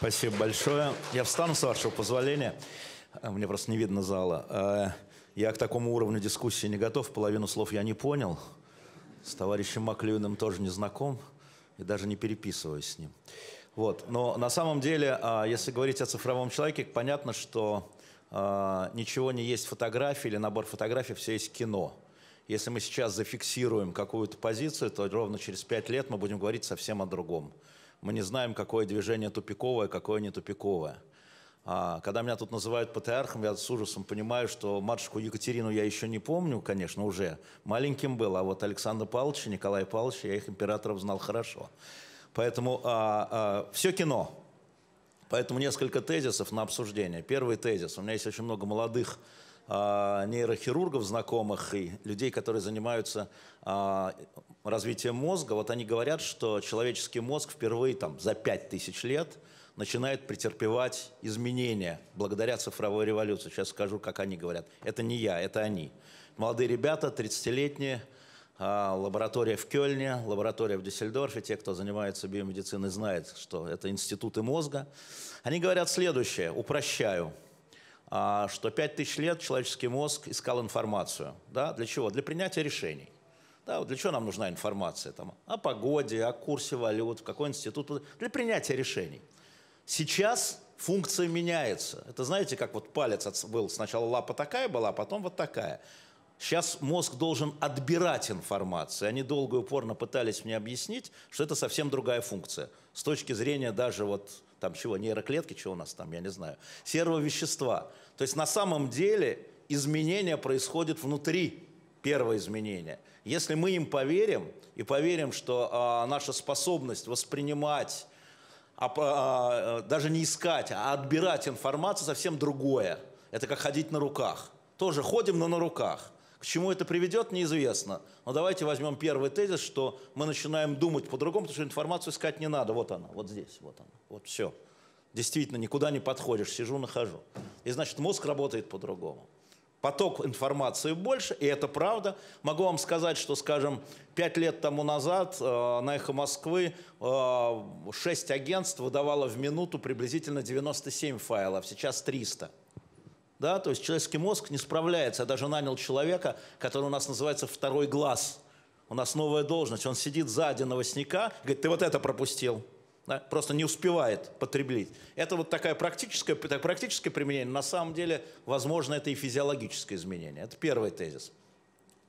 Спасибо большое. Я встану, с вашего позволения. А, мне просто не видно зала. А, я к такому уровню дискуссии не готов. Половину слов я не понял. С товарищем Маклюиным тоже не знаком. И даже не переписываюсь с ним. Вот. Но на самом деле, а, если говорить о цифровом человеке, понятно, что ничего не есть фотографии или набор фотографий, все есть кино. Если мы сейчас зафиксируем какую-то позицию, то ровно через пять лет мы будем говорить совсем о другом мы не знаем, какое движение тупиковое, какое не тупиковое. А, когда меня тут называют патриархом, я с ужасом понимаю, что матушку Екатерину я еще не помню, конечно, уже. Маленьким был, а вот Александр Павлович Николай Павлович, я их императоров знал хорошо. Поэтому а, а, все кино. Поэтому несколько тезисов на обсуждение. Первый тезис. У меня есть очень много молодых нейрохирургов знакомых и людей, которые занимаются а, развитием мозга, вот они говорят, что человеческий мозг впервые там, за 5000 лет начинает претерпевать изменения благодаря цифровой революции. Сейчас скажу, как они говорят. Это не я, это они. Молодые ребята, 30-летние, а, лаборатория в Кёльне, лаборатория в Дюссельдорфе. Те, кто занимается биомедициной, знают, что это институты мозга. Они говорят следующее, упрощаю – а, что 5000 лет человеческий мозг искал информацию. Да? Для чего? Для принятия решений. Да, вот для чего нам нужна информация? Там, о погоде, о курсе валют, в какой институт. Для принятия решений. Сейчас функция меняется. Это знаете, как вот палец был, сначала лапа такая была, а потом вот такая. Сейчас мозг должен отбирать информацию. Они долго и упорно пытались мне объяснить, что это совсем другая функция. С точки зрения даже вот там чего, нейроклетки, чего у нас там, я не знаю, серого вещества. То есть на самом деле изменения происходят внутри, первое изменение. Если мы им поверим и поверим, что а, наша способность воспринимать, а, а, даже не искать, а отбирать информацию совсем другое. Это как ходить на руках. Тоже ходим, но на руках. К чему это приведет, неизвестно. Но давайте возьмем первый тезис, что мы начинаем думать по-другому, потому что информацию искать не надо. Вот она, вот здесь, вот она, вот все. Действительно, никуда не подходишь, сижу, нахожу. И значит, мозг работает по-другому. Поток информации больше, и это правда. Могу вам сказать, что, скажем, пять лет тому назад э, на «Эхо Москвы» э, 6 агентств выдавало в минуту приблизительно 97 файлов, сейчас 300. Да? То есть человеческий мозг не справляется. Я даже нанял человека, который у нас называется «второй глаз». У нас новая должность. Он сидит сзади новостника, говорит, ты вот это пропустил. Да? Просто не успевает потреблить. Это вот такая практическое, практическое применение. На самом деле, возможно, это и физиологическое изменение. Это первый тезис.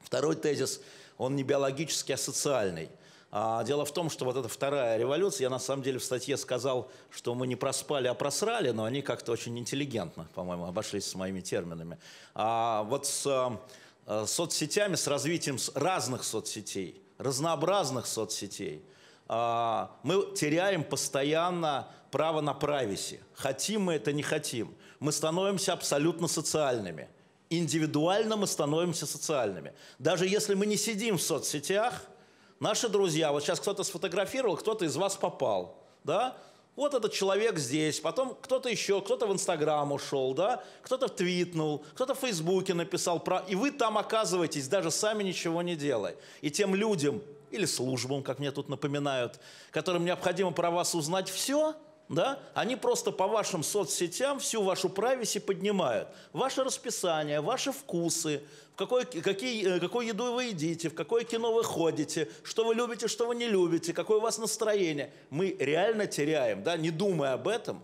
Второй тезис, он не биологический, а социальный. А дело в том, что вот эта вторая революция, я на самом деле в статье сказал, что мы не проспали, а просрали, но они как-то очень интеллигентно, по-моему, обошлись с моими терминами. А вот с э, соцсетями, с развитием разных соцсетей, разнообразных соцсетей, э, мы теряем постоянно право на прависи. Хотим мы это, не хотим. Мы становимся абсолютно социальными. Индивидуально мы становимся социальными. Даже если мы не сидим в соцсетях – Наши друзья, вот сейчас кто-то сфотографировал, кто-то из вас попал, да? Вот этот человек здесь, потом кто-то еще, кто-то в Инстаграм ушел, да? Кто-то твитнул, кто-то в Фейсбуке написал про... И вы там оказываетесь, даже сами ничего не делая. И тем людям, или службам, как мне тут напоминают, которым необходимо про вас узнать все – да, они просто по вашим соцсетям всю вашу прависи поднимают. Ваше расписание, ваши вкусы, в какой, какие, э, какой еду вы едите, в какое кино вы ходите, что вы любите, что вы не любите, какое у вас настроение. Мы реально теряем, да, не думая об этом,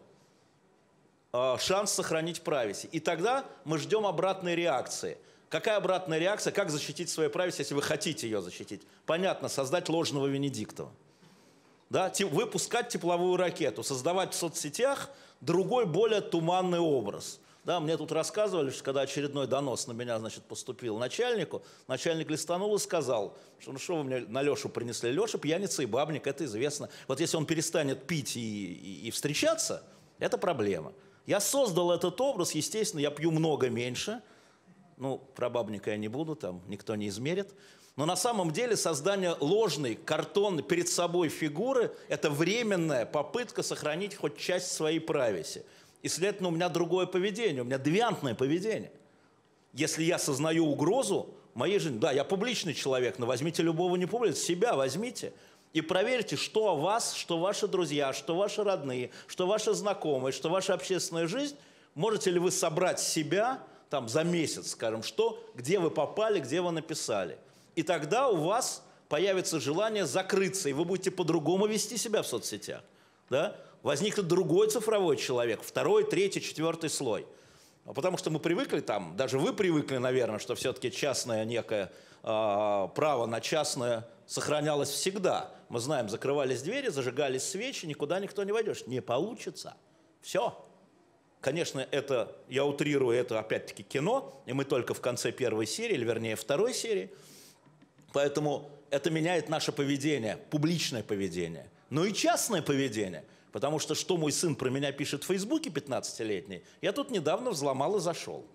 а, шанс сохранить прависи. И тогда мы ждем обратной реакции. Какая обратная реакция? Как защитить свою прависть, если вы хотите ее защитить? Понятно, создать ложного Венедиктова да, выпускать тепловую ракету, создавать в соцсетях другой, более туманный образ. Да, мне тут рассказывали, что когда очередной донос на меня, значит, поступил начальнику, начальник листанул и сказал, что ну что вы мне на Лешу принесли? Леша пьяница и бабник, это известно. Вот если он перестанет пить и, и, и встречаться, это проблема. Я создал этот образ, естественно, я пью много меньше, ну, про бабника я не буду, там никто не измерит. Но на самом деле создание ложной, картонной перед собой фигуры – это временная попытка сохранить хоть часть своей прависи. И, следовательно, у меня другое поведение, у меня девиантное поведение. Если я сознаю угрозу моей жизни, да, я публичный человек, но возьмите любого не публичного, себя возьмите. И проверьте, что о вас, что ваши друзья, что ваши родные, что ваши знакомые, что ваша общественная жизнь, можете ли вы собрать себя там за месяц, скажем, что, где вы попали, где вы написали. И тогда у вас появится желание закрыться, и вы будете по-другому вести себя в соцсетях. Да? Возникнет другой цифровой человек, второй, третий, четвертый слой. А потому что мы привыкли там, даже вы привыкли, наверное, что все-таки частное некое э, право на частное сохранялось всегда. Мы знаем, закрывались двери, зажигались свечи, никуда никто не войдешь. Не получится. Все. Конечно, это, я утрирую, это опять-таки кино, и мы только в конце первой серии, или вернее второй серии. Поэтому это меняет наше поведение, публичное поведение, но и частное поведение. Потому что что мой сын про меня пишет в Фейсбуке 15-летний, я тут недавно взломал и зашел.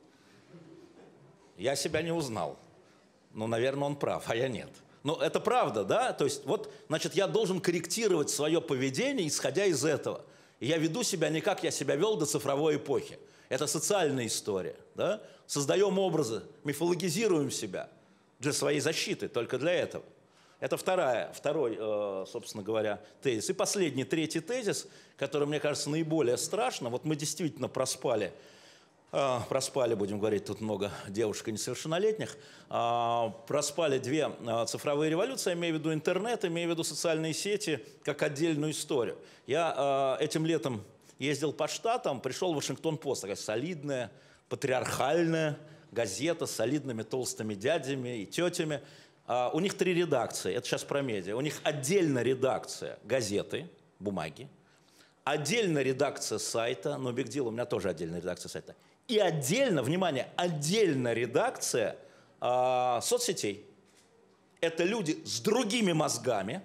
Я себя не узнал. Ну, наверное, он прав, а я нет. Но это правда, да? То есть вот, значит, я должен корректировать свое поведение, исходя из этого. И я веду себя не как я себя вел до цифровой эпохи. Это социальная история, да? Создаем образы, мифологизируем себя для своей защиты, только для этого. Это вторая, второй, э, собственно говоря, тезис. И последний, третий тезис, который, мне кажется, наиболее страшно. Вот мы действительно проспали, э, проспали, будем говорить, тут много девушек несовершеннолетних, э, проспали две цифровые революции, имею в виду интернет, имею в виду социальные сети, как отдельную историю. Я этим летом ездил по штатам, пришел в Вашингтон-Пост, такая солидная, патриархальная газета с солидными толстыми дядями и тетями – а, у них три редакции, это сейчас про медиа. У них отдельно редакция газеты, бумаги, отдельно редакция сайта, но Big Deal у меня тоже отдельная редакция сайта, и отдельно, внимание, отдельно редакция э, соцсетей. Это люди с другими мозгами,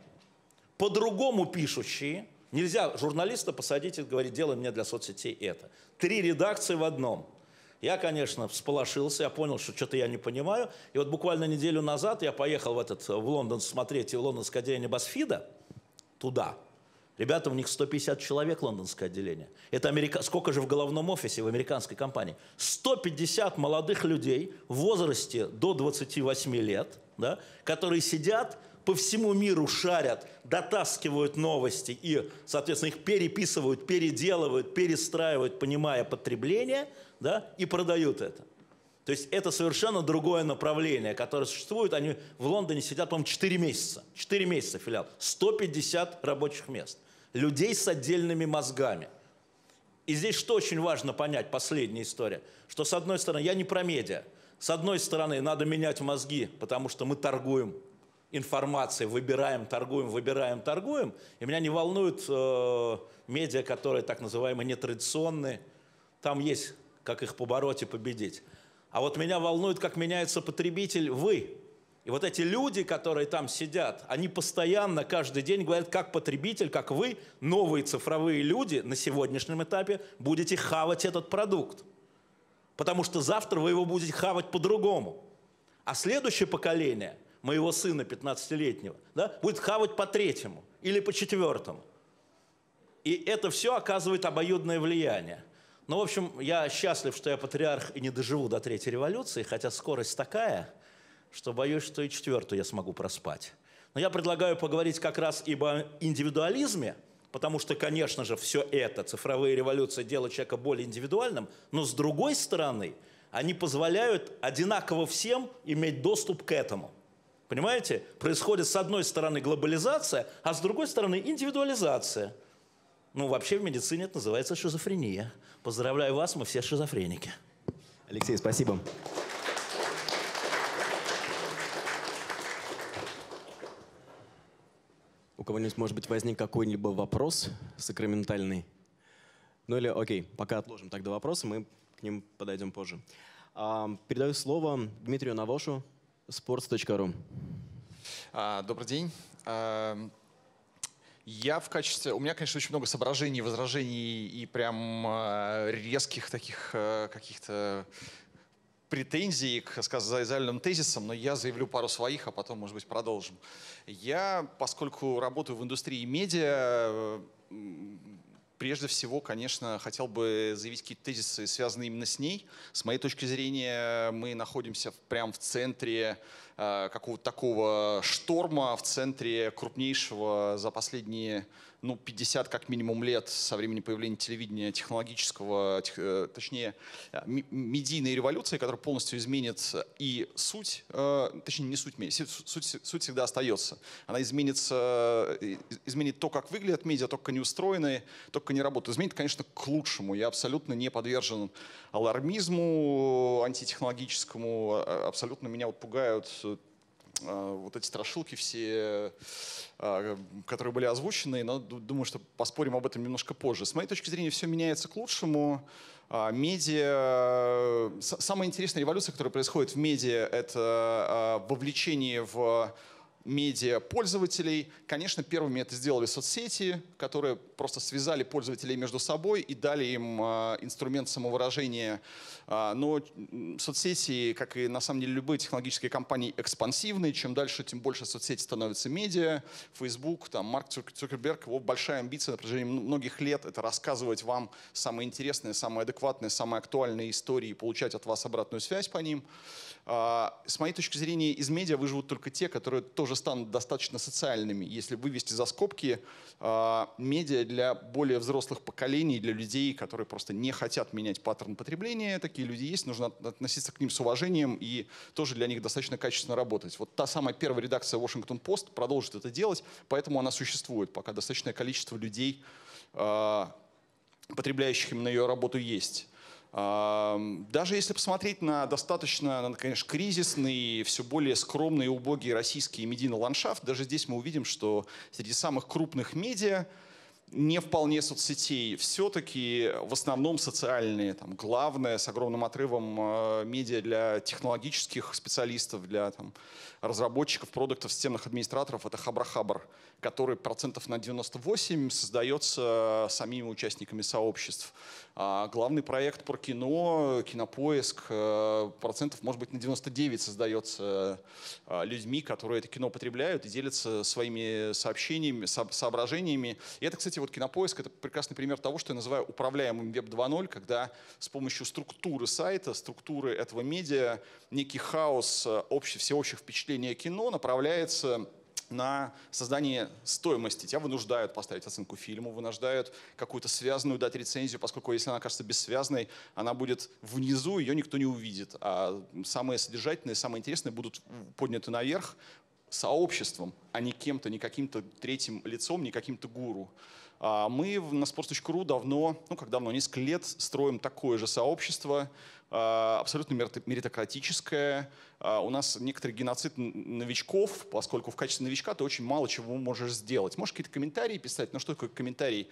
по-другому пишущие. Нельзя журналиста посадить и говорить, делай мне для соцсетей это. Три редакции в одном – я, конечно, всполошился, я понял, что что-то я не понимаю. И вот буквально неделю назад я поехал в, этот, в Лондон смотреть лондонское отделение Басфида, туда. Ребята, у них 150 человек лондонское отделение. Это Америка... сколько же в головном офисе в американской компании? 150 молодых людей в возрасте до 28 лет, да, которые сидят по всему миру шарят, дотаскивают новости и, соответственно, их переписывают, переделывают, перестраивают, понимая потребление, да, и продают это. То есть это совершенно другое направление, которое существует. Они в Лондоне сидят, по-моему, 4 месяца. 4 месяца филиал. 150 рабочих мест. Людей с отдельными мозгами. И здесь что очень важно понять, последняя история, что с одной стороны, я не про медиа, с одной стороны, надо менять мозги, потому что мы торгуем информацией, выбираем, торгуем, выбираем, торгуем. И меня не волнуют э, медиа, которые так называемые нетрадиционные. Там есть, как их побороть и победить. А вот меня волнует, как меняется потребитель вы. И вот эти люди, которые там сидят, они постоянно, каждый день говорят, как потребитель, как вы, новые цифровые люди на сегодняшнем этапе будете хавать этот продукт. Потому что завтра вы его будете хавать по-другому. А следующее поколение – моего сына 15-летнего, да, будет хавать по третьему или по четвертому. И это все оказывает обоюдное влияние. Ну, в общем, я счастлив, что я патриарх и не доживу до третьей революции, хотя скорость такая, что боюсь, что и четвертую я смогу проспать. Но я предлагаю поговорить как раз и об индивидуализме, потому что, конечно же, все это, цифровые революции, делают человека более индивидуальным, но с другой стороны, они позволяют одинаково всем иметь доступ к этому. Понимаете? Происходит с одной стороны глобализация, а с другой стороны индивидуализация. Ну, вообще в медицине это называется шизофрения. Поздравляю вас, мы все шизофреники. Алексей, спасибо. У кого-нибудь, может быть, возник какой-либо вопрос сакраментальный? Ну или, окей, пока отложим тогда вопросы, мы к ним подойдем позже. А, передаю слово Дмитрию Навошу, sports.ru. А, добрый день. А, я в качестве... У меня, конечно, очень много соображений, возражений и прям а, резких таких каких-то претензий к сказательным тезисам, но я заявлю пару своих, а потом, может быть, продолжим. Я, поскольку работаю в индустрии медиа, Прежде всего, конечно, хотел бы заявить какие-то тезисы, связанные именно с ней. С моей точки зрения, мы находимся прямо в центре какого-то такого шторма, в центре крупнейшего за последние ну, 50 как минимум лет со времени появления телевидения технологического, тех, э, точнее, э, медийной революции, которая полностью изменит и суть, э, точнее, не суть, суть, суть всегда остается. Она изменится, изменит то, как выглядят медиа, то, как они устроены, то, как они работают. Изменит, конечно, к лучшему. Я абсолютно не подвержен алармизму антитехнологическому. Абсолютно меня вот пугают вот эти страшилки все а, которые были озвучены, но думаю, что поспорим об этом немножко позже. С моей точки зрения, все меняется к лучшему. А, медиа... Самая интересная революция, которая происходит в медиа, это а, вовлечение в медиа пользователей. Конечно, первыми это сделали соцсети, которые просто связали пользователей между собой и дали им э, инструмент самовыражения. Э, но соцсети, как и на самом деле любые технологические компании, экспансивные. Чем дальше, тем больше соцсети становятся медиа. Facebook, там, Марк Цукерберг, его большая амбиция на протяжении многих лет — это рассказывать вам самые интересные, самые адекватные, самые актуальные истории и получать от вас обратную связь по ним. А, с моей точки зрения, из медиа выживут только те, которые тоже станут достаточно социальными. Если вывести за скобки а, медиа для более взрослых поколений, для людей, которые просто не хотят менять паттерн потребления, такие люди есть, нужно относиться к ним с уважением и тоже для них достаточно качественно работать. Вот та самая первая редакция Washington Post продолжит это делать, поэтому она существует, пока достаточное количество людей, а, потребляющих именно ее работу, есть. Даже если посмотреть на достаточно, конечно, кризисный, все более скромный и убогий российский медийный ландшафт, даже здесь мы увидим, что среди самых крупных медиа не вполне соцсетей, все-таки в основном социальные. Там, главное, с огромным отрывом э, медиа для технологических специалистов, для там, разработчиков, продуктов, системных администраторов, это Хабрахабр, который процентов на 98 создается самими участниками сообществ. А главный проект про кино, кинопоиск, э, процентов, может быть, на 99 создается э, людьми, которые это кино потребляют и делятся своими сообщениями, соображениями. И это, кстати, вот кинопоиск — это прекрасный пример того, что я называю управляемым веб 2.0, когда с помощью структуры сайта, структуры этого медиа, некий хаос э, общий, всеобщих впечатления кино направляется на создание стоимости. Тебя вынуждают поставить оценку фильму, вынуждают какую-то связанную дать рецензию, поскольку если она кажется бессвязной, она будет внизу, ее никто не увидит. А самые содержательные, самые интересные будут подняты наверх сообществом, а не кем-то, не каким-то третьим лицом, не каким-то гуру. А мы на sports.ru давно, ну как давно, несколько лет строим такое же сообщество, абсолютно меритократическое. А, у нас некоторый геноцид новичков, поскольку в качестве новичка ты очень мало чего можешь сделать. Можешь какие-то комментарии писать, но что такое комментарий?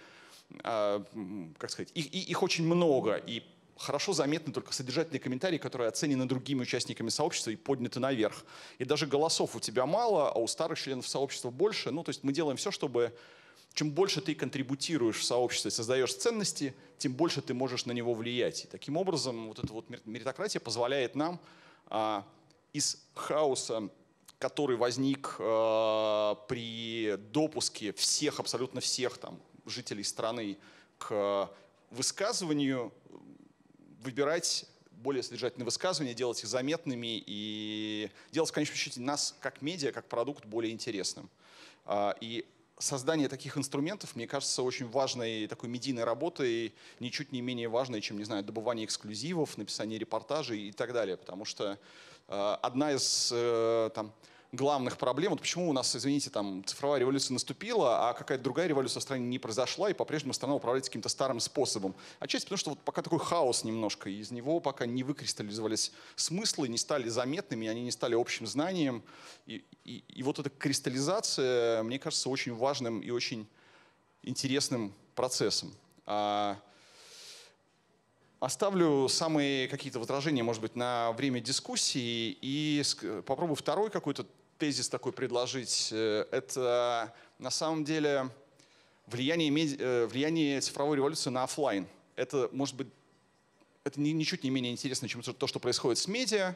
Как сказать, их, их очень много, и хорошо заметны только содержательные комментарии, которые оценены другими участниками сообщества и подняты наверх. И даже голосов у тебя мало, а у старых членов сообщества больше. Ну, то есть мы делаем все, чтобы чем больше ты контрибутируешь в сообщество и создаешь ценности, тем больше ты можешь на него влиять. И таким образом, вот эта вот меритократия позволяет нам а, из хаоса, который возник а, при допуске всех, абсолютно всех там, жителей страны к высказыванию, выбирать более содержательные высказывания, делать их заметными и делать в конечном счете нас как медиа, как продукт более интересным. А, и создание таких инструментов, мне кажется, очень важной такой медийной работой, ничуть не менее важной, чем, не знаю, добывание эксклюзивов, написание репортажей и так далее. Потому что э, одна из э, там, главных проблем. Вот почему у нас, извините, там цифровая революция наступила, а какая-то другая революция в стране не произошла, и по-прежнему страна управляется каким-то старым способом. Отчасти потому, что вот пока такой хаос немножко, из него пока не выкристаллизовались смыслы, не стали заметными, они не стали общим знанием. И, и, и вот эта кристаллизация, мне кажется, очень важным и очень интересным процессом. А, Оставлю самые какие-то возражения, может быть, на время дискуссии и попробую второй какой-то тезис такой предложить. Э, это на самом деле влияние, меди... Э, влияние цифровой революции на офлайн. Это может быть это ничуть не менее интересно, чем то, что происходит с медиа.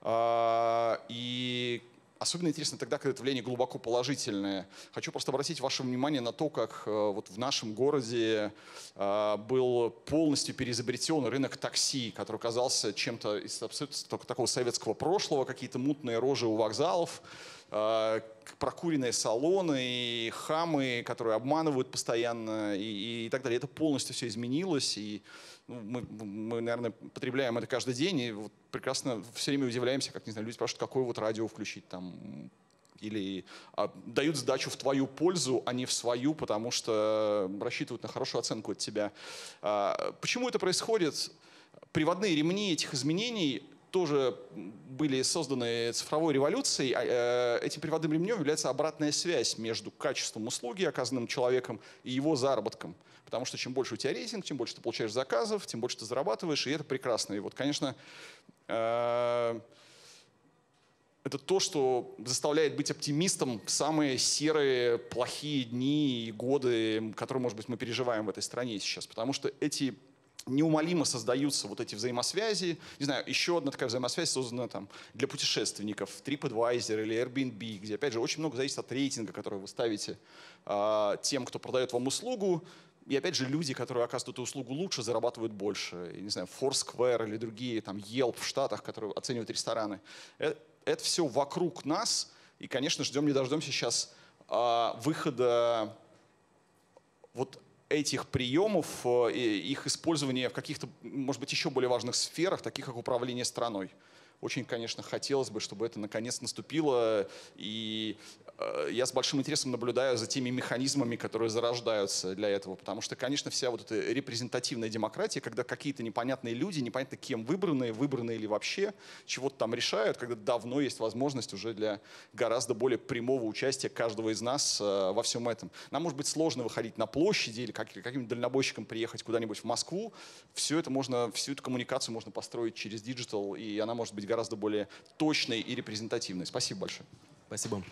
А, и Особенно интересно тогда, когда это влияние глубоко положительное. Хочу просто обратить ваше внимание на то, как э, вот в нашем городе э, был полностью переизобретен рынок такси, который казался чем-то из абсолютно такого советского прошлого, какие-то мутные рожи у вокзалов, э, прокуренные салоны и хамы, которые обманывают постоянно и, и так далее. Это полностью все изменилось, и ну, мы, мы, наверное, потребляем это каждый день, и вот прекрасно все время удивляемся, как, не знаю, люди спрашивают, какое вот радио включить там, или а, дают сдачу в твою пользу, а не в свою, потому что рассчитывают на хорошую оценку от тебя. А, почему это происходит? Приводные ремни этих изменений тоже были созданы цифровой революцией, а, э, этим приводным ремнем является обратная связь между качеством услуги, оказанным человеком, и его заработком. Потому что чем больше у тебя рейтинг, тем больше ты получаешь заказов, тем больше ты зарабатываешь, и это прекрасно. И вот, конечно, э, это то, что заставляет быть оптимистом в самые серые, плохие дни и годы, которые, может быть, мы переживаем в этой стране сейчас. Потому что эти неумолимо создаются вот эти взаимосвязи. Не знаю, еще одна такая взаимосвязь создана там для путешественников, TripAdvisor или Airbnb, где, опять же, очень много зависит от рейтинга, который вы ставите э, тем, кто продает вам услугу. И опять же, люди, которые оказывают эту услугу лучше, зарабатывают больше. И, не знаю, Foursquare или другие, там, Yelp в Штатах, которые оценивают рестораны. Это, это все вокруг нас. И, конечно, ждем не дождемся сейчас э, выхода вот этих приемов, э, их использования в каких-то, может быть, еще более важных сферах, таких как управление страной. Очень, конечно, хотелось бы, чтобы это наконец наступило, и Э, я с большим интересом наблюдаю за теми механизмами, которые зарождаются для этого. Потому что, конечно, вся вот эта репрезентативная демократия, когда какие-то непонятные люди, непонятно кем выбранные, выбранные или вообще, чего-то там решают, когда давно есть возможность уже для гораздо более прямого участия каждого из нас э, во всем этом. Нам может быть сложно выходить на площади или как, каким-нибудь дальнобойщиком приехать куда-нибудь в Москву. Все это можно, всю эту коммуникацию можно построить через digital, и она может быть гораздо более точной и репрезентативной. Спасибо большое. Спасибо.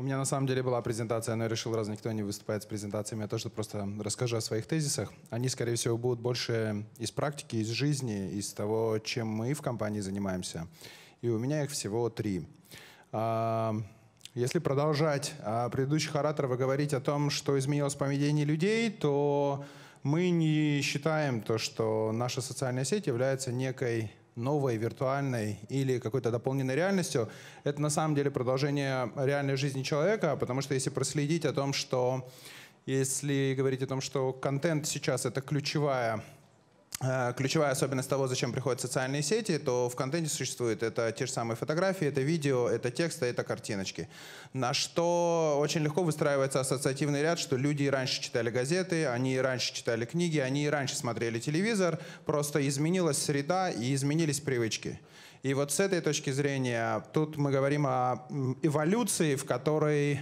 У меня на самом деле была презентация, но я решил, раз никто не выступает с презентациями, я тоже просто расскажу о своих тезисах. Они, скорее всего, будут больше из практики, из жизни, из того, чем мы в компании занимаемся. И у меня их всего три. А, если продолжать предыдущих ораторов и говорить о том, что изменилось в поведении людей, то мы не считаем то, что наша социальная сеть является некой новой, виртуальной или какой-то дополненной реальностью, это на самом деле продолжение реальной жизни человека, потому что если проследить о том, что если говорить о том, что контент сейчас это ключевая ключевая особенность того, зачем приходят социальные сети, то в контенте существует это те же самые фотографии, это видео, это тексты, это картиночки. На что очень легко выстраивается ассоциативный ряд, что люди раньше читали газеты, они раньше читали книги, они раньше смотрели телевизор, просто изменилась среда и изменились привычки. И вот с этой точки зрения тут мы говорим о эволюции, в которой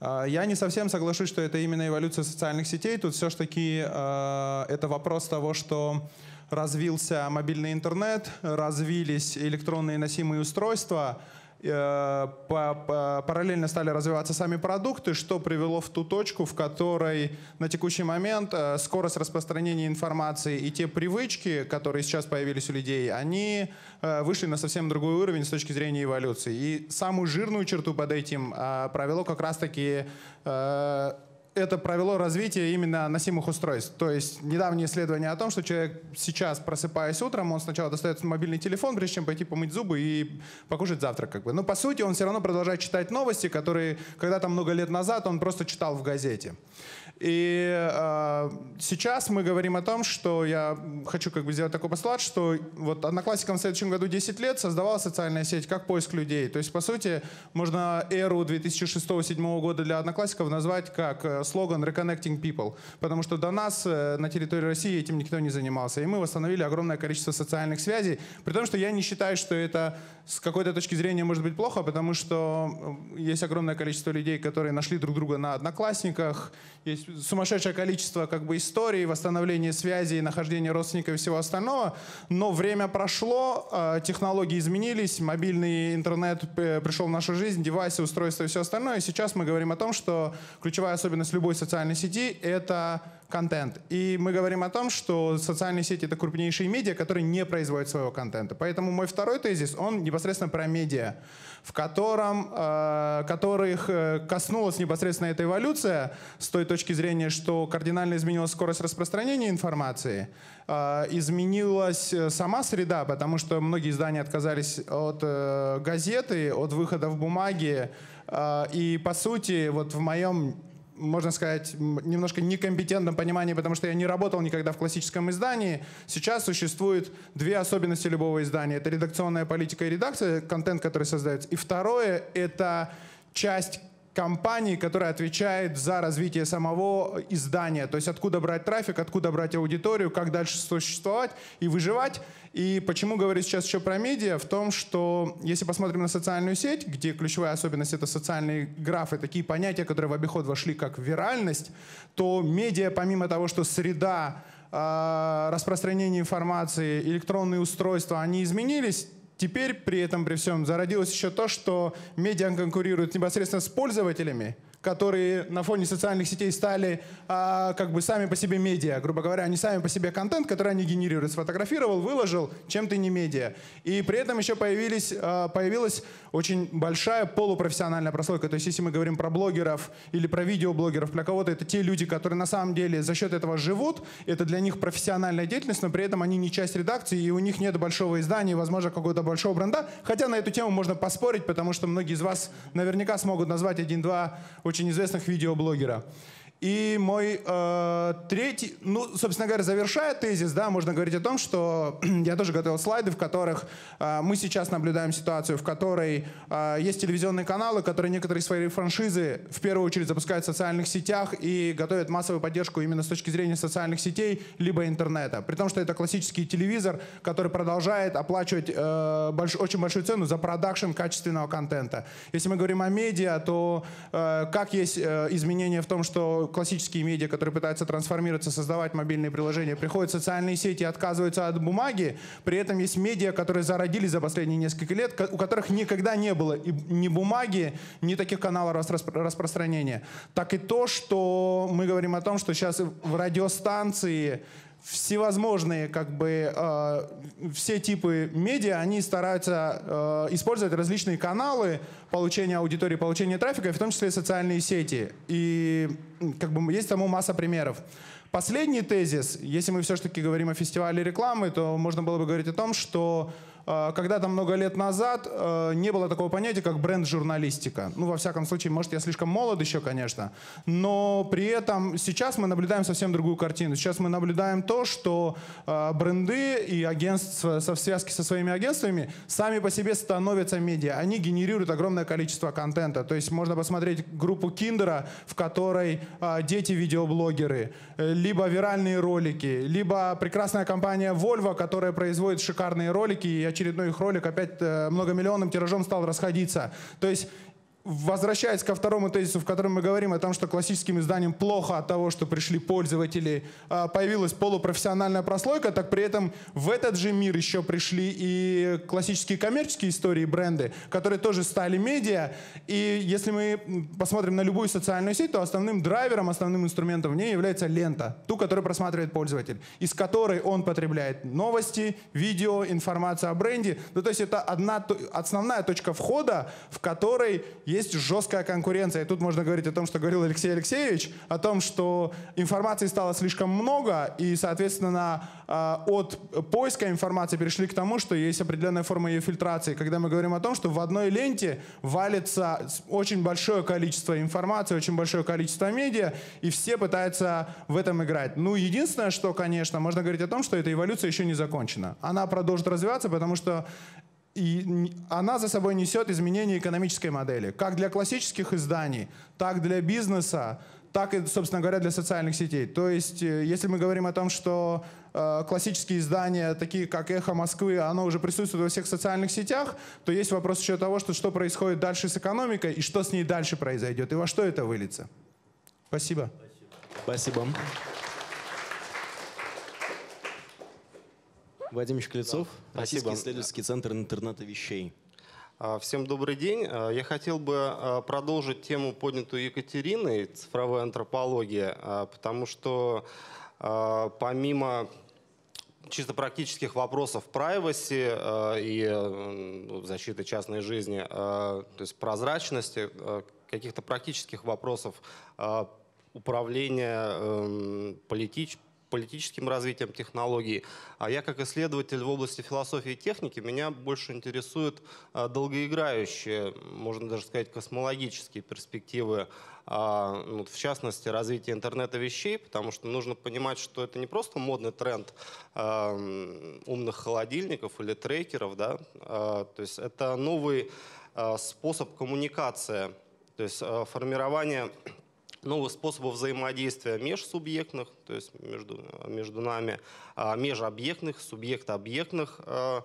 я не совсем соглашусь, что это именно эволюция социальных сетей. Тут все-таки э, это вопрос того, что развился мобильный интернет, развились электронные носимые устройства, параллельно стали развиваться сами продукты, что привело в ту точку, в которой на текущий момент э, скорость распространения информации и те привычки, которые сейчас появились у людей, они э, вышли на совсем другой уровень с точки зрения эволюции. И самую жирную черту под этим провело как раз-таки это провело развитие именно носимых устройств. То есть недавнее исследование о том, что человек сейчас, просыпаясь утром, он сначала достает мобильный телефон, прежде чем пойти помыть зубы и покушать завтрак. Как бы. Но по сути он все равно продолжает читать новости, которые когда-то много лет назад он просто читал в газете. И э, сейчас мы говорим о том, что я хочу как бы сделать такой постулат, что вот Одноклассникам в следующем году 10 лет создавалась социальная сеть как поиск людей. То есть, по сути, можно эру 2006-2007 года для Одноклассиков назвать как э, слоган «Reconnecting People», потому что до нас э, на территории России этим никто не занимался. И мы восстановили огромное количество социальных связей, при том, что я не считаю, что это с какой-то точки зрения может быть плохо, потому что э, есть огромное количество людей, которые нашли друг друга на Одноклассниках, есть сумасшедшее количество как бы историй, восстановления связей, нахождения родственников и всего остального. Но время прошло, а, технологии изменились, мобильный интернет пришел в нашу жизнь, девайсы, устройства и все остальное. И сейчас мы говорим о том, что ключевая особенность любой социальной сети, это контент. И мы говорим о том, что социальные сети — это крупнейшие медиа, которые не производят своего контента. Поэтому мой второй тезис, он непосредственно про медиа, в котором, э, которых э, коснулась непосредственно эта эволюция с той точки зрения, что кардинально изменилась скорость распространения информации, э, изменилась э, сама среда, потому что многие издания отказались от э, газеты, от выхода в бумаге, э, и по сути, вот в моем можно сказать, немножко некомпетентном понимании, потому что я не работал никогда в классическом издании. Сейчас существует две особенности любого издания. Это редакционная политика и редакция, контент, который создается. И второе — это часть компании, которая отвечает за развитие самого издания. То есть откуда брать трафик, откуда брать аудиторию, как дальше существовать и выживать. И почему говорю сейчас еще про медиа? В том, что если посмотрим на социальную сеть, где ключевая особенность это социальные графы, такие понятия, которые в обиход вошли как виральность, то медиа, помимо того, что среда э, распространения информации, электронные устройства, они изменились, Теперь при этом, при всем, зародилось еще то, что медиа конкурируют непосредственно с пользователями – которые на фоне социальных сетей стали а, как бы сами по себе медиа. Грубо говоря, они сами по себе контент, который они генерируют, сфотографировал, выложил, чем ты не медиа. И при этом еще появились, а, появилась очень большая полупрофессиональная прослойка. То есть если мы говорим про блогеров или про видеоблогеров, для кого-то это те люди, которые на самом деле за счет этого живут, это для них профессиональная деятельность, но при этом они не часть редакции, и у них нет большого издания, возможно, какого-то большого бренда. Хотя на эту тему можно поспорить, потому что многие из вас наверняка смогут назвать один-два очень известных видеоблогера. И мой э, третий, ну, собственно говоря, завершая тезис, да, можно говорить о том, что я тоже готовил слайды, в которых э, мы сейчас наблюдаем ситуацию, в которой э, есть телевизионные каналы, которые некоторые свои франшизы в первую очередь запускают в социальных сетях и готовят массовую поддержку именно с точки зрения социальных сетей либо интернета. При том, что это классический телевизор, который продолжает оплачивать э, больш, очень большую цену за продакшн качественного контента. Если мы говорим о медиа, то э, как есть э, изменения в том, что классические медиа, которые пытаются трансформироваться, создавать мобильные приложения, приходят социальные сети и отказываются от бумаги. При этом есть медиа, которые зародились за последние несколько лет, у которых никогда не было ни бумаги, ни таких каналов распространения. Так и то, что мы говорим о том, что сейчас в радиостанции всевозможные как бы э, все типы медиа, они стараются э, использовать различные каналы получения аудитории, получения трафика, в том числе социальные сети. И как бы есть тому масса примеров. Последний тезис, если мы все-таки говорим о фестивале рекламы, то можно было бы говорить о том, что когда-то много лет назад э, не было такого понятия, как бренд-журналистика. Ну, во всяком случае, может, я слишком молод еще, конечно, но при этом сейчас мы наблюдаем совсем другую картину. Сейчас мы наблюдаем то, что э, бренды и агентства со связки со своими агентствами сами по себе становятся медиа. Они генерируют огромное количество контента. То есть можно посмотреть группу Киндера, в которой дети-видеоблогеры, либо виральные ролики, либо прекрасная компания Volvo, которая производит шикарные ролики и очередной их ролик опять э, многомиллионным тиражом стал расходиться. То есть возвращаясь ко второму тезису, в котором мы говорим о том, что классическим изданиям плохо от того, что пришли пользователи, а, появилась полупрофессиональная прослойка, так при этом в этот же мир еще пришли и классические коммерческие истории, бренды, которые тоже стали медиа. И если мы посмотрим на любую социальную сеть, то основным драйвером, основным инструментом в ней является лента, ту, которую просматривает пользователь, из которой он потребляет новости, видео, информацию о бренде. Ну, то есть это одна основная точка входа, в которой есть жесткая конкуренция. И тут можно говорить о том, что говорил Алексей Алексеевич, о том, что информации стало слишком много, и, соответственно, а, от поиска информации перешли к тому, что есть определенная форма ее фильтрации. Когда мы говорим о том, что в одной ленте валится очень большое количество информации, очень большое количество медиа, и все пытаются в этом играть. Ну, единственное, что, конечно, можно говорить о том, что эта эволюция еще не закончена. Она продолжит развиваться, потому что и она за собой несет изменение экономической модели, как для классических изданий, так для бизнеса, так и, собственно говоря, для социальных сетей. То есть, э, если мы говорим о том, что э, классические издания, такие как «Эхо Москвы», оно уже присутствует во всех социальных сетях, то есть вопрос еще того, что, что происходит дальше с экономикой и что с ней дальше произойдет, и во что это выльется. Спасибо. Спасибо. Вадим Шклецов, да. Российский исследовательский центр интернета вещей. А, всем добрый день. А, я хотел бы а, продолжить тему, поднятую Екатериной, цифровая антропология, потому что помимо чисто практических вопросов privacy и защиты частной жизни, то есть прозрачности, каких-то практических вопросов управления эм, политическим политическим развитием технологий. А я как исследователь в области философии и техники, меня больше интересуют а, долгоиграющие, можно даже сказать, космологические перспективы, а, ну, в частности, развития интернета вещей, потому что нужно понимать, что это не просто модный тренд а, умных холодильников или трекеров, да, то есть это новый способ коммуникации, то есть формирование новых способов взаимодействия межсубъектных, то есть между, между нами, а, межобъектных, субъектообъектных. А,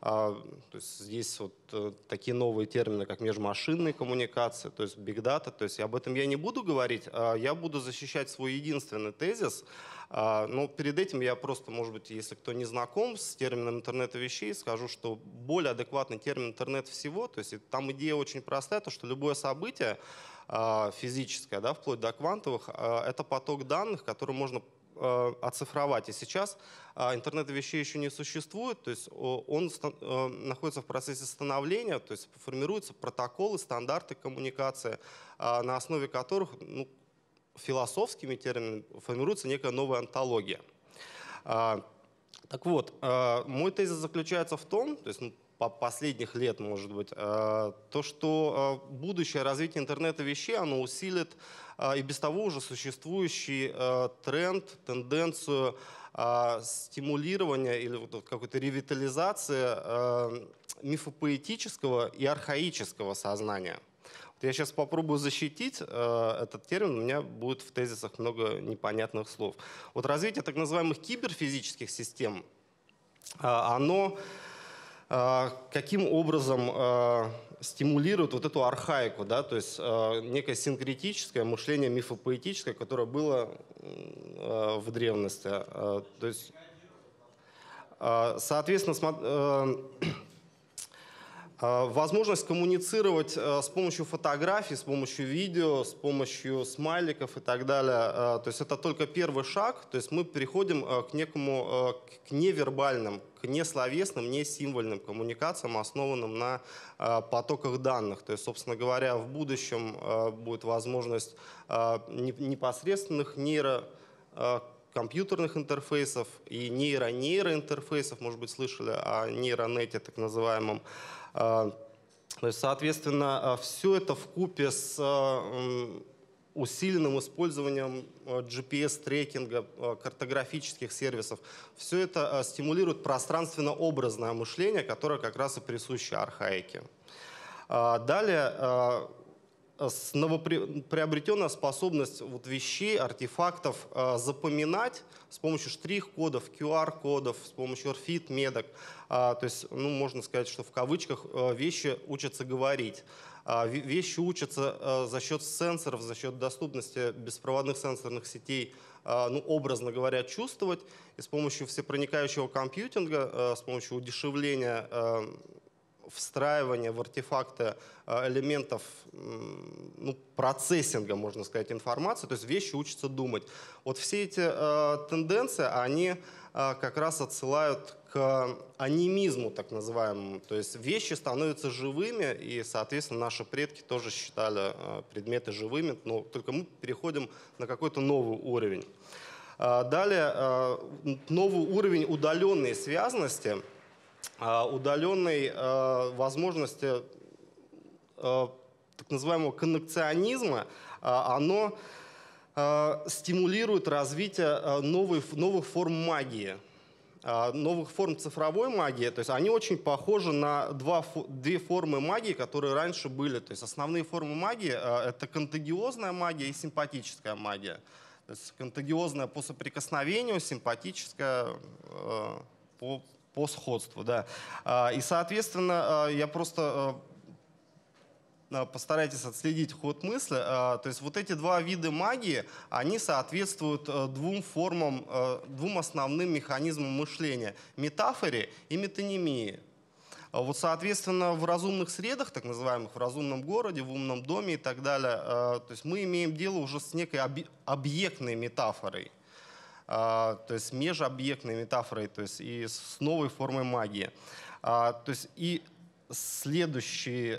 а, то есть здесь вот э, такие новые термины, как межмашинная коммуникация, то есть data. То есть об этом я не буду говорить, я буду защищать свой единственный тезис. Но перед этим я просто, может быть, если кто не знаком с термином интернета вещей, скажу, что более адекватный термин интернет всего, то есть там идея очень простая, то что любое событие, а, физическое, да, вплоть до квантовых, а, это поток данных, который можно а, оцифровать. И сейчас интернет вещей еще не существует, то есть он находится в процессе становления, то есть формируются протоколы, стандарты коммуникации, на основе которых ну, философскими терминами формируется некая новая антология. Так вот, мой тезис заключается в том, то есть ну, последних лет, может быть, э, то, что будущее развитие интернета вещей, оно усилит и без того уже существующий тренд, тенденцию стимулирования или какой-то ревитализации мифопоэтического и архаического сознания. Я сейчас попробую защитить э, этот термин, у меня будет в тезисах много непонятных слов. Вот развитие так называемых киберфизических систем, э, оно а, каким образом а, стимулирует вот эту архаику, да, то есть а, некое синкретическое мышление мифопоэтическое, которое было в древности. То есть, соответственно, Возможность коммуницировать с помощью фотографий, с помощью видео, с помощью смайликов и так далее. То есть это только первый шаг. То есть мы переходим к некому, к невербальным несловесным, не символьным коммуникациям, основанным на потоках данных. То есть, собственно говоря, в будущем будет возможность непосредственных нейро компьютерных интерфейсов и нейро-нейроинтерфейсов, может быть, слышали о нейронете так называемом. Есть, соответственно, все это в купе с усиленным использованием GPS-трекинга, картографических сервисов. Все это стимулирует пространственно-образное мышление, которое как раз и присуще архаике. Далее, новоприобретенная способность вот вещей, артефактов запоминать с помощью штрих-кодов, QR-кодов, с помощью RFID, медок. То есть, ну, можно сказать, что в кавычках вещи учатся говорить. А, вещи учатся а, за счет сенсоров, за счет доступности беспроводных сенсорных сетей, а, ну, образно говоря, чувствовать. И с помощью всепроникающего компьютинга, с помощью удешевления встраивания в артефакты элементов ну, процессинга, можно сказать, информации, то есть вещи учатся думать. Вот все эти тенденции, они как раз отсылают к анимизму, так называемому. То есть вещи становятся живыми, и, соответственно, наши предки тоже считали э, предметы живыми, но только мы переходим на какой-то новый уровень. А, далее, э, новый уровень удаленной связанности, удаленной э, возможности так называемого коннекционизма, а, оно стимулирует развитие новых, новых форм магии. А, новых форм цифровой магии, то есть они очень похожи на два, две формы магии, которые раньше были. То есть основные формы магии а, — это контагиозная магия и симпатическая магия. То есть контагиозная по соприкосновению, симпатическая а, по, по сходству. Да. И, соответственно, я просто Э, постарайтесь отследить ход мысли. То есть вот эти два вида магии, они соответствуют двум формам, двум основным механизмам мышления. Метафоре и метонимии. А вот, соответственно, в разумных средах, так называемых, в разумном городе, в умном доме и так далее, то есть мы имеем дело уже с некой объектной метафорой, то есть межобъектной метафорой, то есть и с новой формой магии. То есть и следующий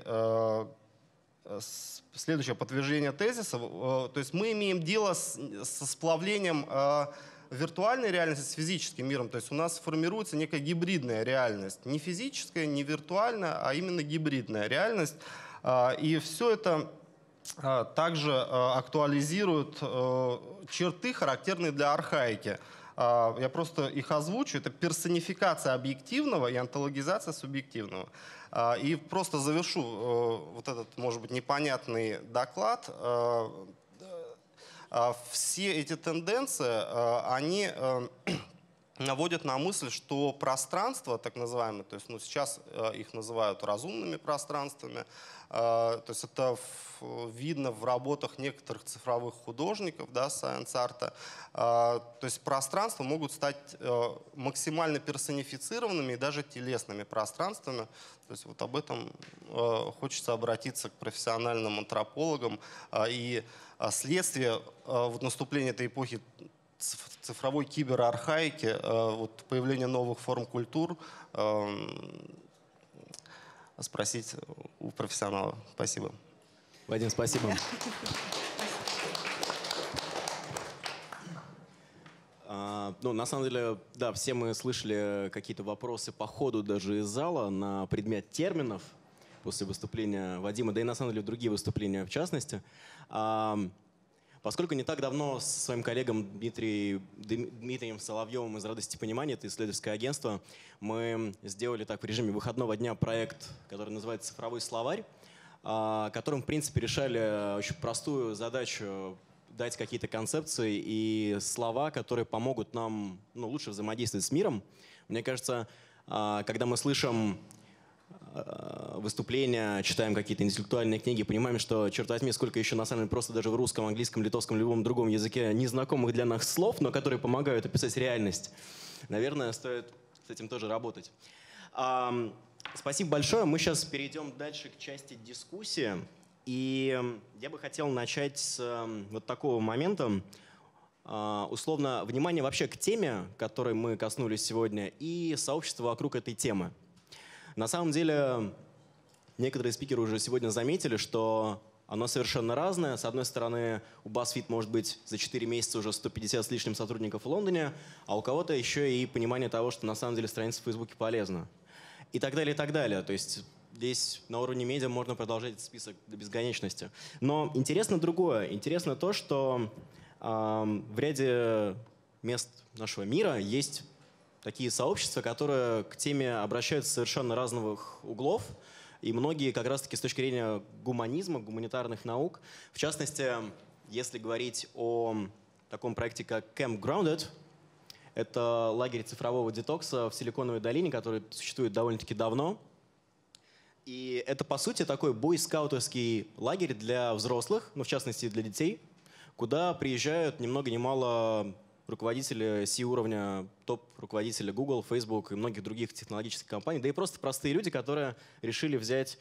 следующее подтверждение тезиса. То есть мы имеем дело с, со сплавлением виртуальной реальности с физическим миром. То есть у нас формируется некая гибридная реальность. Не физическая, не виртуальная, а именно гибридная реальность. А, и все это а, также а, актуализирует черты, характерные для архаики. Я просто их озвучу. Это персонификация объективного и антологизация субъективного. И просто завершу вот этот, может быть, непонятный доклад а, все эти тенденции, а, они э, наводят на мысль, что пространство, так называемое, то есть ну, сейчас э, их называют разумными пространствами, а, то есть это видно в работах некоторых цифровых художников, да, сайенс-арта. То есть пространства могут стать э, максимально персонифицированными и даже телесными пространствами. То есть вот об этом хочется обратиться к профессиональным антропологам и следствие вот наступления этой эпохи цифровой киберархаики, а, вот появление новых форм культур, спросить у профессионала. Спасибо. Вадим, спасибо. Ну, на самом деле, да, все мы слышали какие-то вопросы по ходу даже из зала на предмет терминов после выступления Вадима, да и на самом деле другие выступления в частности. Поскольку не так давно с своим коллегом Дмитрием, Дмитрием Соловьевым из «Радости понимания», это исследовательское агентство, мы сделали так в режиме выходного дня проект, который называется «Цифровой словарь», а, которым, в принципе, решали очень простую задачу дать какие-то концепции и слова, которые помогут нам ну, лучше взаимодействовать с миром. Мне кажется, а, когда мы слышим Э, выступления, читаем какие-то интеллектуальные книги, понимаем, что, черт возьми, сколько еще на самом деле просто даже в русском, английском, литовском, любом другом языке незнакомых для нас слов, но которые помогают описать реальность. Наверное, стоит с этим тоже работать. Спасибо большое. Мы сейчас перейдем дальше к части дискуссии. И я бы хотел начать с вот такого момента. А, условно, внимание вообще к теме, которой мы коснулись сегодня, и сообщество вокруг этой темы – на самом деле, некоторые спикеры уже сегодня заметили, что оно совершенно разное. С одной стороны, у BuzzFeed может быть за 4 месяца уже 150 с лишним сотрудников в Лондоне, а у кого-то еще и понимание того, что на самом деле страница в Фейсбуке полезна. И так далее, и так далее. То есть здесь на уровне медиа можно продолжать этот список до бесконечности. Но интересно другое. Интересно то, что э, в ряде мест нашего мира есть такие сообщества, которые к теме обращаются с совершенно разных углов, и многие как раз-таки с точки зрения гуманизма, гуманитарных наук. В частности, если говорить о таком проекте, как Camp Grounded, это лагерь цифрового детокса в Силиконовой долине, который существует довольно-таки давно. И это, по сути, такой бойскаутерский лагерь для взрослых, ну, в частности, для детей, куда приезжают ни много ни мало руководители C-уровня, топ-руководители Google, Facebook и многих других технологических компаний, да и просто простые люди, которые решили взять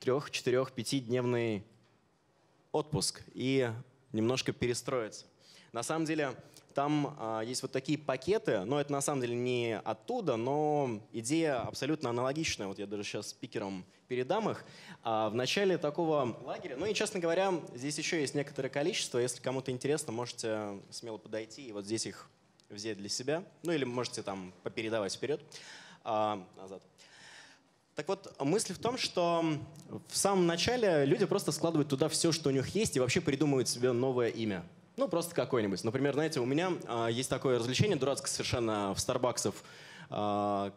трех, четырех, пятидневный отпуск и немножко перестроиться. На самом деле там а, есть вот такие пакеты, но это на самом деле не оттуда, но идея абсолютно аналогичная. Вот я даже сейчас спикером передам их. А в начале такого лагеря, ну и, честно говоря, здесь еще есть некоторое количество. Если кому-то интересно, можете смело подойти и вот здесь их взять для себя. Ну или можете там попередавать вперед, а, назад. Так вот, мысль в том, что в самом начале люди просто складывают туда все, что у них есть, и вообще придумывают себе новое имя. Ну, просто какой-нибудь. Например, знаете, у меня а, есть такое развлечение дурацкое совершенно в Старбаксов. А,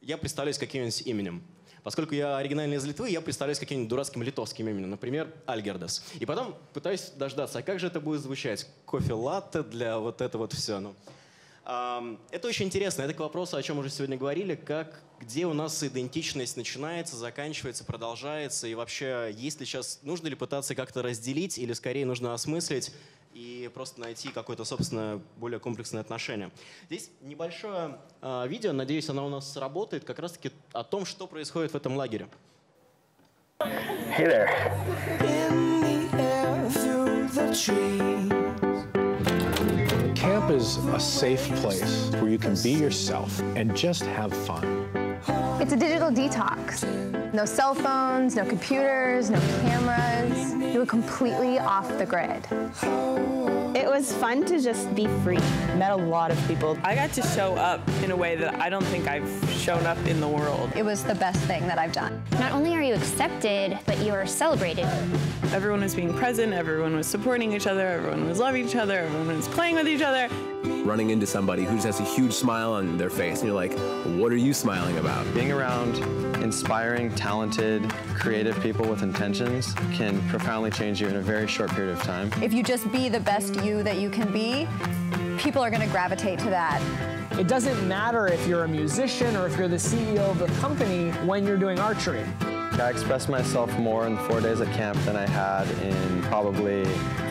я представляюсь каким-нибудь именем. Поскольку я оригинальный из Литвы, я представляюсь каким-нибудь дурацким литовским именем, например, Альгердас. И потом пытаюсь дождаться, а как же это будет звучать? Кофе-латте для вот это вот все. Ну. Это очень интересно. Это к вопросу, о чем уже сегодня говорили, как, где у нас идентичность начинается, заканчивается, продолжается, и вообще, есть ли сейчас, нужно ли пытаться как-то разделить, или скорее нужно осмыслить и просто найти какое-то, собственно, более комплексное отношение. Здесь небольшое э, видео, надеюсь, оно у нас сработает, как раз-таки о том, что происходит в этом лагере. Hey there. in the air through the trees. Camp is a safe place where you can be yourself and just have fun. It's a digital detox. No cell phones, no computers, no cameras. You were completely off the grid. It was fun to just be free. Met a lot of people. I got to show up in a way that I don't think I've shown up in the world. It was the best thing that I've done. Not only are you accepted, but you are celebrated. Everyone was being present, everyone was supporting each other, everyone was loving each other, everyone was playing with each other. Running into somebody who just has a huge smile on their face, and you're like, what are you smiling about? Being around inspiring, talented, creative people with intentions can profoundly change you in a very short period of time. If you just be the best you that you can be, people are going to gravitate to that. It doesn't matter if you're a musician or if you're the CEO of the company when you're doing archery. I expressed myself more in four days at camp than I had in probably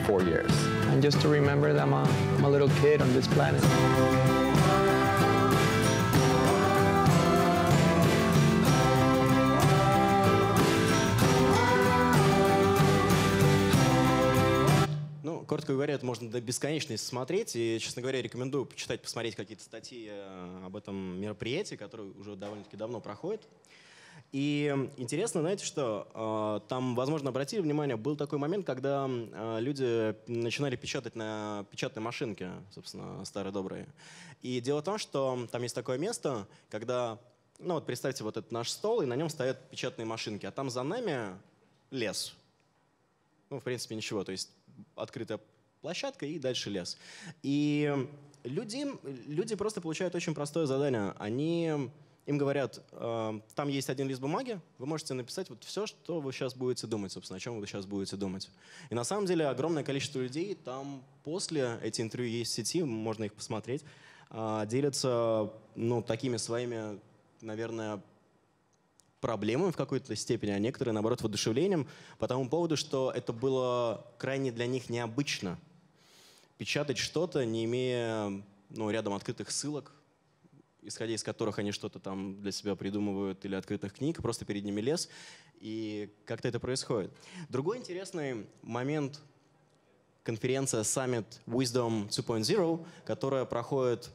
four years. And just to remember that I'm a, I'm a little kid on this planet. Ну, коротко говоря, это можно до бесконечности смотреть. И, честно говоря, рекомендую почитать, посмотреть какие-то статьи э, об этом мероприятии, которое уже довольно-таки давно проходит. И интересно, знаете, что э, там, возможно, обратили внимание, был такой момент, когда э, люди начинали печатать на печатной машинке, собственно, старые добрые. И дело в том, что там есть такое место, когда, ну вот представьте, вот этот наш стол, и на нем стоят печатные машинки, а там за нами лес. Ну, в принципе, ничего, то есть открытая площадка и дальше лес. И люди, люди просто получают очень простое задание. Они им говорят, э, там есть один лист бумаги, вы можете написать вот все, что вы сейчас будете думать, собственно, о чем вы сейчас будете думать. И на самом деле огромное количество людей там после эти интервью есть в сети, можно их посмотреть, э, делятся ну, такими своими, наверное, проблемами в какой-то степени, а некоторые, наоборот, воодушевлением по тому поводу, что это было крайне для них необычно. Печатать что-то, не имея ну, рядом открытых ссылок, исходя из которых они что-то там для себя придумывают, или открытых книг, просто перед ними лес, и как-то это происходит. Другой интересный момент конференция Summit Wisdom 2.0, которая проходит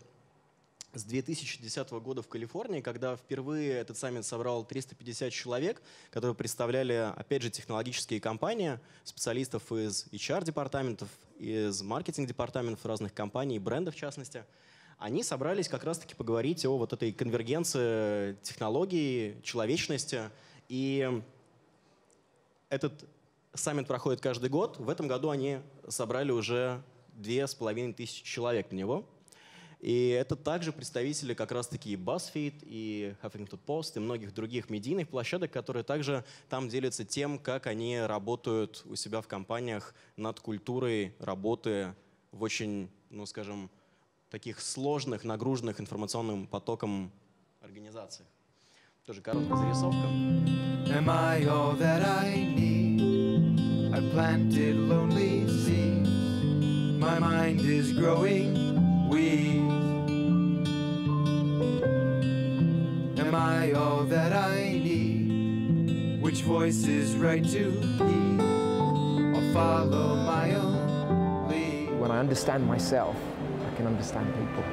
с 2010 года в Калифорнии, когда впервые этот саммит собрал 350 человек, которые представляли, опять же, технологические компании, специалистов из HR-департаментов, из маркетинг-департаментов разных компаний, брендов в частности. Они собрались как раз-таки поговорить о вот этой конвергенции технологий, человечности. И этот саммит проходит каждый год. В этом году они собрали уже две с половиной тысячи человек на него. И это также представители как раз-таки BuzzFeed, и Huffington Post, и многих других медийных площадок, которые также там делятся тем, как они работают у себя в компаниях над культурой работы в очень, ну скажем, таких сложных, нагруженных информационным потоком организациях. Тоже короткая зарисовка. Am I all that I need? I planted lonely seeds. My mind is growing weeds. Am I all that I need? Which voice is right to heed? I'll follow my own lead. When I understand myself, can understand people.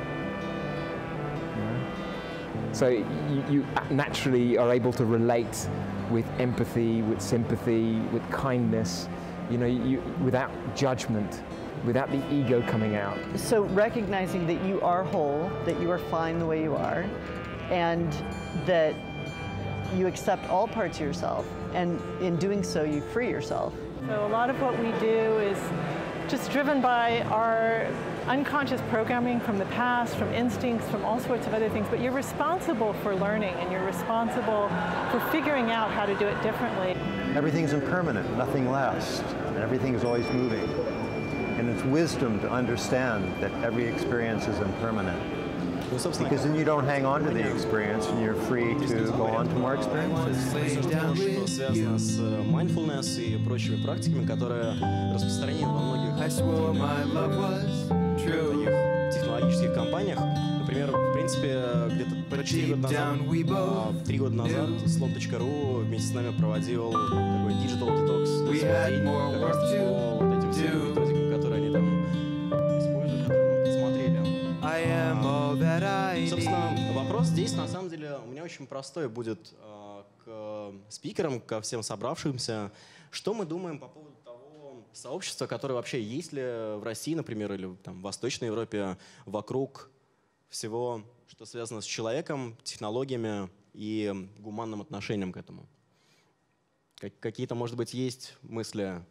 You know? So you, you naturally are able to relate with empathy, with sympathy, with kindness, you know, you, without judgment, without the ego coming out. So recognizing that you are whole, that you are fine the way you are, and that you accept all parts of yourself, and in doing so, you free yourself. So a lot of what we do is just driven by our unconscious programming from the past, from instincts, from all sorts of other things, but you're responsible for learning and you're responsible for figuring out how to do it differently. Everything's impermanent, nothing lasts, and everything is always moving. And it's wisdom to understand that every experience is impermanent. Because then you don't hang on to the experience and you're free to go on to more experiences. Назад, а, три года назад slot.ru вместе с нами проводил такой digital detox. По вот этим всем методикам, которые они там используют, которые мы посмотрели. Собственно, вопрос здесь на самом деле у меня очень простой будет э, к спикерам, ко всем собравшимся. Что мы думаем по поводу того сообщества, которое вообще есть ли в России, например, или там, в Восточной Европе, вокруг всего, что связано с человеком, технологиями и гуманным отношением к этому? Как- Какие-то, может быть, есть мысли?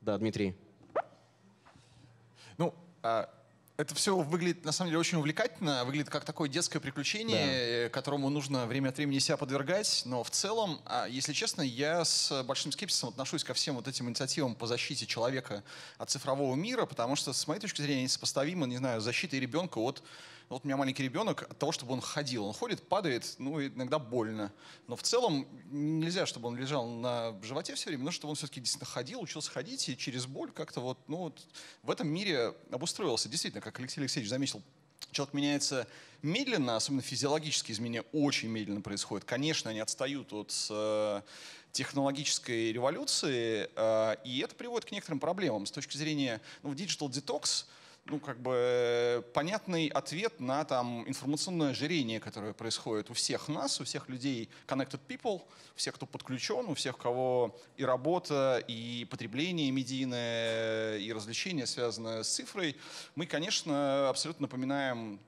Да, Дмитрий. Ну, а, это все выглядит, на самом деле, очень увлекательно, выглядит как такое детское приключение, э, которому нужно время от времени себя подвергать, но в целом, а, если честно, я с большим скепсисом отношусь ко всем вот этим инициативам по защите человека от цифрового мира, потому что, с моей точки зрения, они сопоставимы, не знаю, защитой ребенка от вот у меня маленький ребенок, от того, чтобы он ходил. Он ходит, падает, ну, иногда больно. Но в целом нельзя, чтобы он лежал на животе все время, но чтобы он все-таки действительно ходил, учился ходить, и через боль как-то вот, ну, вот в этом мире обустроился. Действительно, как Алексей Алексеевич заметил, человек меняется медленно, особенно физиологические изменения очень медленно происходят. Конечно, они отстают от э, технологической революции, э, и это приводит к некоторым проблемам. С точки зрения ну, digital detox, ну, как бы э, понятный ответ на там информационное ожирение, которое происходит у всех нас, у всех людей connected people, у всех, кто подключен, у всех, у кого и работа, и потребление медийное, и развлечения связаны с цифрой. Мы, конечно, абсолютно напоминаем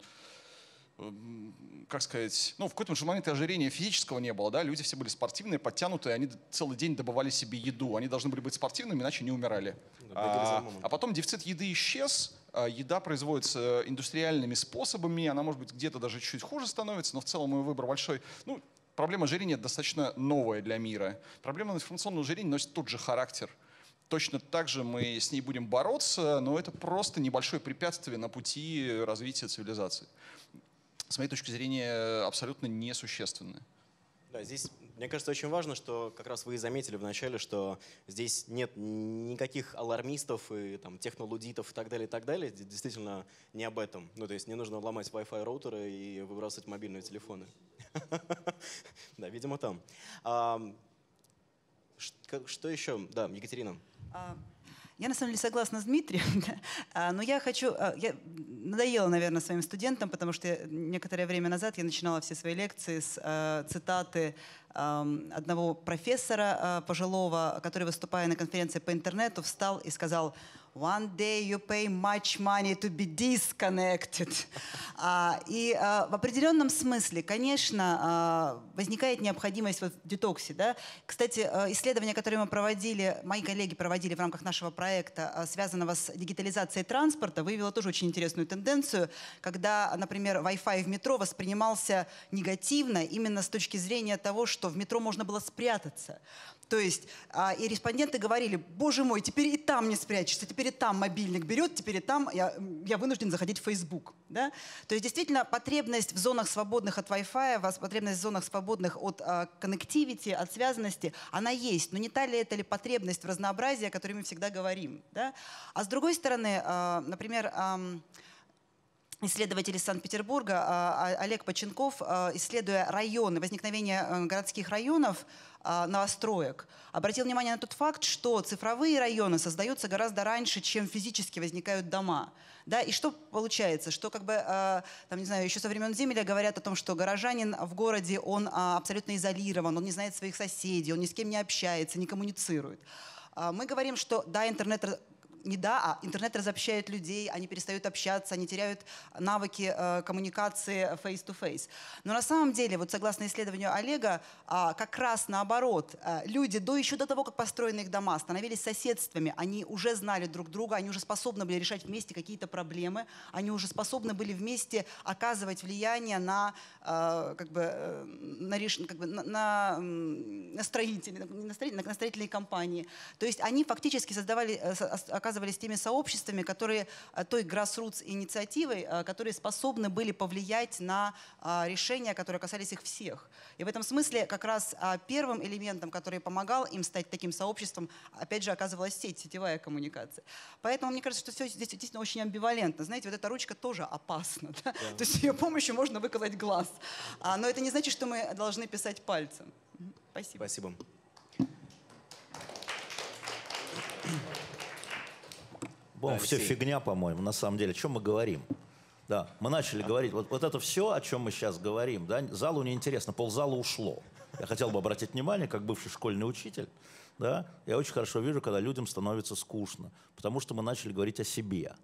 м, как сказать, ну, в какой-то момент и ожирения физического не было, да, люди все были спортивные, подтянутые, они целый день добывали себе еду, они должны были быть спортивными, иначе не умирали. за А, а потом дефицит еды исчез, еда производится индустриальными способами, она, может быть, где-то даже чуть хуже становится, но в целом ее выбор большой. Ну, проблема ожирения достаточно новая для мира. Проблема информационного ожирения носит тот же характер. Точно так же мы с ней будем бороться, но это просто небольшое препятствие на пути развития цивилизации. С моей точки зрения, абсолютно несущественное. Да, здесь, мне кажется, очень важно, что как раз вы и заметили вначале, что здесь нет никаких алармистов и там, технолудитов и так далее, и так далее. Здесь действительно не об этом. Ну, то есть не нужно ломать Wi-Fi роутеры и выбрасывать мобильные телефоны. Да, видимо, там. А, Что еще? Да, Екатерина. Я на самом деле согласна с Дмитрием, да. А, но я хочу, а, я надоела, наверное, своим студентам, потому что некоторое время назад я начинала все свои лекции с а, цитаты одного профессора пожилого, который, выступая на конференции по интернету, встал и сказал «One day you pay much money to be disconnected». А, и а, в определенном смысле, конечно, а, возникает необходимость вот в детоксе. Да? Кстати, а, исследование, которое мы проводили, мои коллеги проводили в рамках нашего проекта, а, связанного с дигитализацией транспорта, выявило тоже очень интересную тенденцию, когда, например, Wi-Fi в метро воспринимался негативно именно с точки зрения того, что в метро можно было спрятаться. То есть а, и респонденты говорили, боже мой, теперь и там не спрячешься, теперь и там мобильник берет, теперь и там я, я вынужден заходить в Facebook. Да? То есть действительно потребность в зонах свободных от Wi-Fi, потребность в зонах свободных от а, connectivity, от связанности, она есть. Но не та ли это ли потребность в разнообразии, о которой мы всегда говорим. Да? А с другой стороны, а, например, исследователь из Санкт-Петербурга а, а, Олег Поченков, а, исследуя районы, возникновение э, городских районов, новостроек, обратил внимание на тот факт, что цифровые районы создаются гораздо раньше, чем физически возникают дома. Да, и что получается? Что как бы, там, не знаю, еще со времен Земля говорят о том, что горожанин в городе, он абсолютно изолирован, он не знает своих соседей, он ни с кем не общается, не коммуницирует. Мы говорим, что да, интернет не да, а интернет разобщает людей, они перестают общаться, они теряют навыки э, коммуникации face-to-face. Но на самом деле, вот согласно исследованию Олега, а, как раз наоборот, а, люди до еще до того, как построены их дома, становились соседствами, они уже знали друг друга, они уже способны были решать вместе какие-то проблемы, они уже способны были вместе оказывать влияние на, э, как бы, э, на, реш- как бы, на, на, на не на на строительные компании. То есть они фактически создавали, э, оказывались теми сообществами, которые э, той grassroots инициативой, э, которые способны были повлиять на а, решения, которые касались их всех. И в этом смысле как раз первым элементом, который помогал им стать таким сообществом, опять же, оказывалась сеть, сетевая коммуникация. Поэтому мне кажется, что все здесь действительно очень амбивалентно. Знаете, вот эта ручка тоже опасна. Да? То есть с ее помощью можно выколоть глаз. А, но это не значит, что мы должны писать пальцем. Мгм. Спасибо. Бом, все Алексей. фигня, по-моему, на самом деле. О чем мы говорим? Да, мы начали говорить, вот, вот это все, о чем мы сейчас говорим, да, залу неинтересно, ползала ушло. Я хотел бы обратить внимание, как бывший школьный учитель, да, я очень хорошо вижу, когда людям становится скучно, потому что мы начали говорить о себе.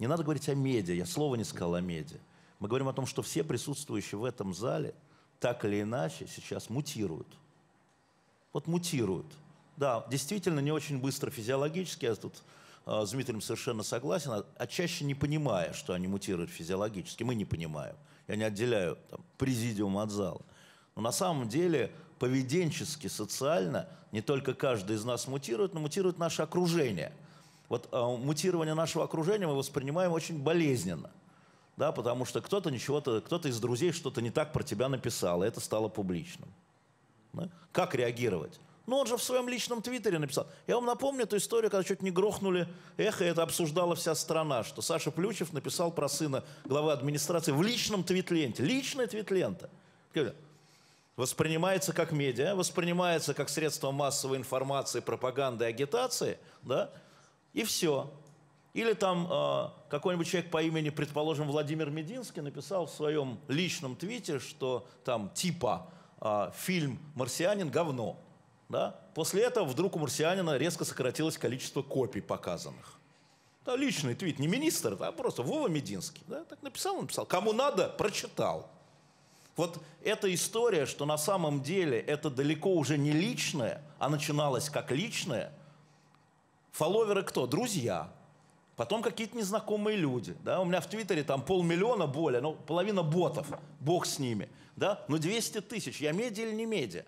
Не надо говорить о медиа, я слова не сказал о медиа. Мы говорим о том, что все присутствующие в этом зале так или иначе сейчас мутируют. Вот мутируют. Да, действительно, не очень быстро физиологически. Я тут э, с Дмитрием совершенно согласен, а, а чаще не понимая, что они мутируют физиологически. Мы не понимаем. Я не отделяю там, президиум от зала. Но на самом деле поведенчески, социально не только каждый из нас мутирует, но мутирует наше окружение. Вот э, мутирование нашего окружения мы воспринимаем очень болезненно. Да, потому что кто-то ничего-то, кто-то из друзей что-то не так про тебя написал, и это стало публичным. Да? Как реагировать? Ну, он же в своем личном твиттере написал. Я вам напомню эту историю, когда чуть не грохнули эхо, и это обсуждала вся страна, что Саша Плючев написал про сына главы администрации в личном твит-ленте. Личная твит-лента. Воспринимается как медиа, воспринимается как средство массовой информации, пропаганды, агитации, да, и все. Или там э, какой-нибудь человек по имени, предположим, Владимир Мединский написал в своем личном твите, что там типа э, фильм «Марсианин» говно. Да? После этого вдруг у «Марсианина» резко сократилось количество копий показанных. Да, личный твит, не министр, а просто Вова Мединский. Да? Так написал, написал. Кому надо, прочитал. Вот эта история, что на самом деле это далеко уже не личное, а начиналось как личное. Фолловеры кто? Друзья. Потом какие-то незнакомые люди. Да? У меня в Твиттере там полмиллиона более, ну, половина ботов, бог с ними. Да? Ну, 200 тысяч. Я медиа или не медиа?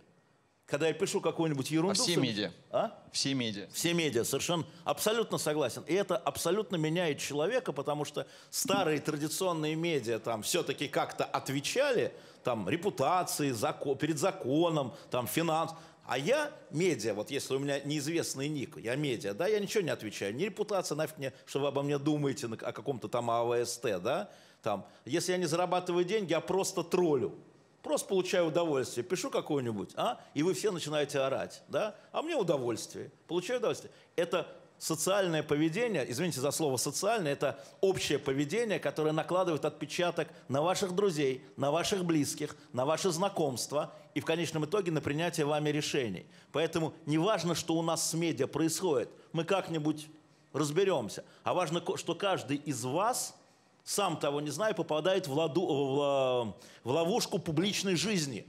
Когда я пишу какую-нибудь ерунду... А все медиа? А? Все медиа. Все медиа, совершенно, абсолютно согласен. И это абсолютно меняет человека, потому что старые традиционные медиа там все-таки как-то отвечали, там, репутации, зако- перед законом, там, финанс. А я медиа, вот если у меня неизвестный ник, я медиа, да, я ничего не отвечаю. Не репутация, нафиг мне, что вы обо мне думаете о каком-то там АВСТ, да, там. Если я не зарабатываю деньги, я просто троллю. Просто получаю удовольствие. Пишу какую-нибудь, а? И вы все начинаете орать, да? А мне удовольствие. Получаю удовольствие. Это социальное поведение, извините за слово социальное, это общее поведение, которое накладывает отпечаток на ваших друзей, на ваших близких, на ваши знакомства и в конечном итоге на принятие вами решений. Поэтому не важно, что у нас с медиа происходит, мы как-нибудь разберемся. А важно, что каждый из вас сам того не зная, попадает в, ладу- в в ловушку публичной жизни,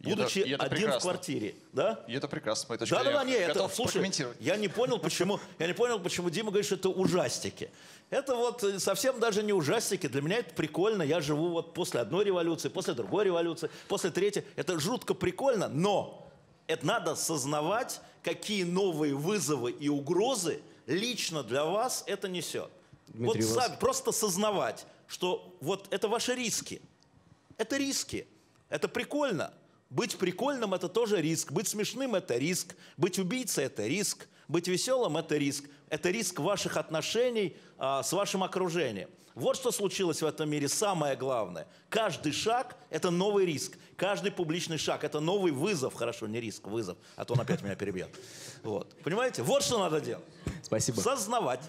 это- будучи и это один в прекрасно. квартире. Да? И это прекрасно, с моей точки Да, да, зрения. да, не, это, Готов слушай, я не понял, почему, я не понял, почему Дима говорит, что это ужастики. Это вот э, совсем даже не ужастики. Для меня это прикольно. Я живу вот после одной революции, после другой революции, после третьей. Это жутко прикольно, но это надо осознавать, какие новые вызовы и угрозы лично для вас это несет. Дмитрий, вот вас- просто осознавать, что вот это ваши риски. Это риски. Это прикольно. Быть прикольным – это тоже риск. Быть смешным – это риск. Быть убийцей – это риск. Быть веселым – это риск. Это риск ваших отношений а, с вашим окружением. Вот что случилось в этом мире самое главное. Каждый шаг – это новый риск. Каждый публичный шаг – это новый вызов. Хорошо, не риск, вызов, а то он опять меня перебьет. Вот. Понимаете? Вот что надо делать. Спасибо. Сознавать.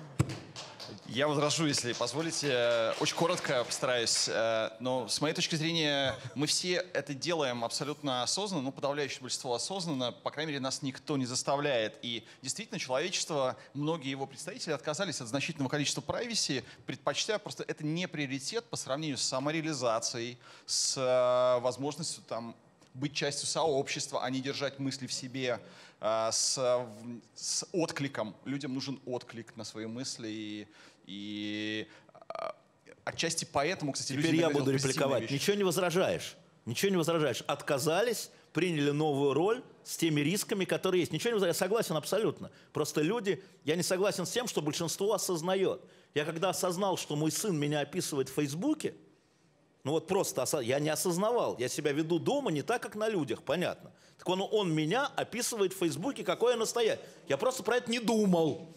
Я возражу, если позволите. Э, Очень коротко постараюсь. Э, Но с моей точки зрения, мы все это делаем абсолютно осознанно, ну, подавляющее большинство осознанно. По крайней мере, нас никто не заставляет. И действительно, человечество, многие его представители отказались от значительного количества privacy, предпочтя просто это не приоритет по сравнению с самореализацией, с э, возможностью там быть частью сообщества, а не держать мысли в себе, а, с, с откликом. Людям нужен отклик на свои мысли. И, и, а, отчасти поэтому, кстати, люди Теперь я иногда буду репликовать. вещи. Ничего не возражаешь. Ничего не возражаешь. Отказались, приняли новую роль, с теми рисками, которые есть. Ничего не возражаю, я согласен абсолютно. Просто люди, я не согласен с тем, что большинство осознает. Я когда осознал, что мой сын меня описывает в Фейсбуке, ну вот просто осо- я не осознавал. Я себя веду дома не так, как на людях, понятно. Так он, он меня описывает в Фейсбуке, какой я настоящий. Я просто про это не думал.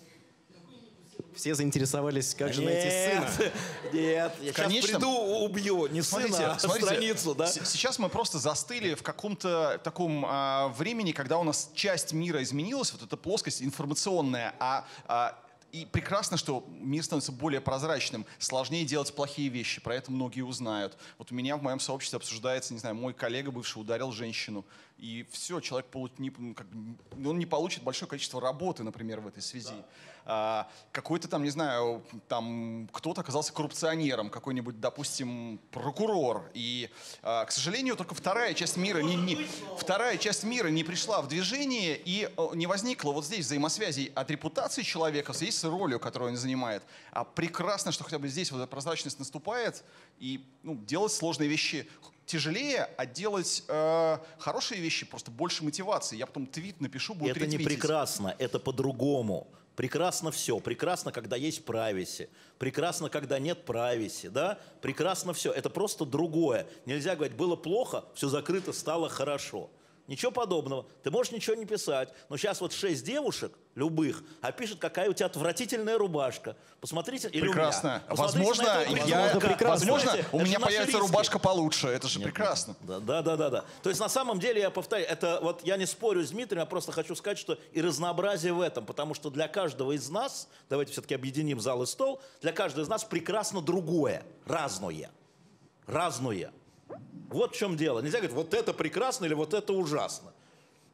Все заинтересовались, как же найти сына. Нет, я В сейчас приду, убью. Не Смотрите, сына, а смотрите, страницу, да? Сейчас мы просто застыли в каком-то таком а, времени, когда у нас часть мира изменилась, вот эта плоскость информационная, а, а, и прекрасно, что мир становится более прозрачным, сложнее делать плохие вещи, про это многие узнают. Вот у меня в моем сообществе обсуждается, не знаю, мой коллега бывший ударил женщину, и все, человек получ- не, как бы, он не получит большое количество работы, например, в этой связи. А, какой-то там, не знаю, там кто-то оказался коррупционером, какой-нибудь, допустим, прокурор. И, а, к сожалению, только вторая часть мира не, не- вторая часть мира не пришла в движение и не возникло вот здесь взаимосвязей от репутации человека в связи с ролью, которую он занимает. А прекрасно, что хотя бы здесь вот эта прозрачность наступает, и ну, делать сложные вещи тяжелее, а делать э, хорошие вещи просто больше мотивации. Я потом твит напишу, буду Это не прекрасно, это по-другому. Прекрасно все. Прекрасно, когда есть прависи. Прекрасно, когда нет прависи. Да? Прекрасно все. Это просто другое. Нельзя говорить, было плохо, все закрыто, стало хорошо. Ничего подобного. Ты можешь ничего не писать. Но сейчас вот шесть девушек, любых, опишут, какая у тебя отвратительная рубашка. Посмотрите, или у меня. Прекрасно. Посмотрите Возможно, я, придурка. возможно, Знаете, у меня появится риски. рубашка получше. Это же прекрасно. Да, да, да, да, да. То есть на самом деле я повторяю, это вот я не спорю с Дмитрием, я просто хочу сказать, что и разнообразие в этом, потому что для каждого из нас, давайте все-таки объединим зал и стол, для каждого из нас прекрасно другое, разное, разное. Вот в чем дело. Нельзя говорить, вот это прекрасно или вот это ужасно.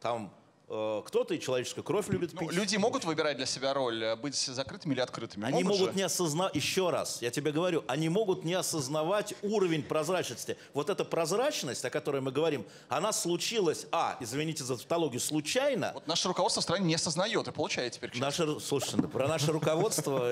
Там э, кто-то и человеческую кровь любит Ну, пить. люди могут выбирать для себя роль, э, быть закрытыми или открытыми? Они могут же? не осознавать, еще раз, я тебе говорю, они могут не осознавать уровень прозрачности. Вот эта прозрачность, о которой мы говорим, она случилась, а, извините за тавтологию, случайно. Вот наше руководство в стране не осознает и получает теперь. Наше, слушайте, да, про наше руководство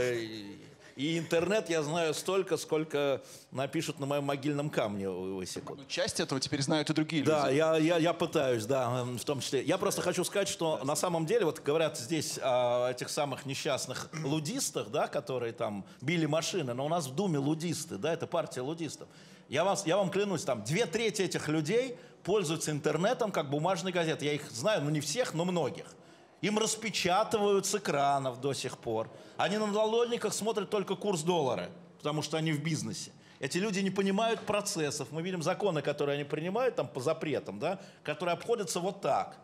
и, интернет я знаю столько, сколько напишут на моем могильном камне высекут. Ну, Часть этого теперь знают и другие Да, люди. я, я, я пытаюсь, да, в том числе. Я просто хочу сказать, что на самом деле, вот говорят здесь о этих самых несчастных лудистах, да, которые там били машины, но у нас в Думе лудисты, да, это партия лудистов. Я, вас, я вам клянусь, там две трети этих людей пользуются интернетом как бумажной газетой. Я их знаю, ну не всех, но многих. Им распечатывают с экранов до сих пор. Они на наладонниках смотрят только курс доллара, потому что они в бизнесе. Эти люди не понимают процессов. Мы видим законы, которые они принимают там по запретам, да, которые обходятся вот так.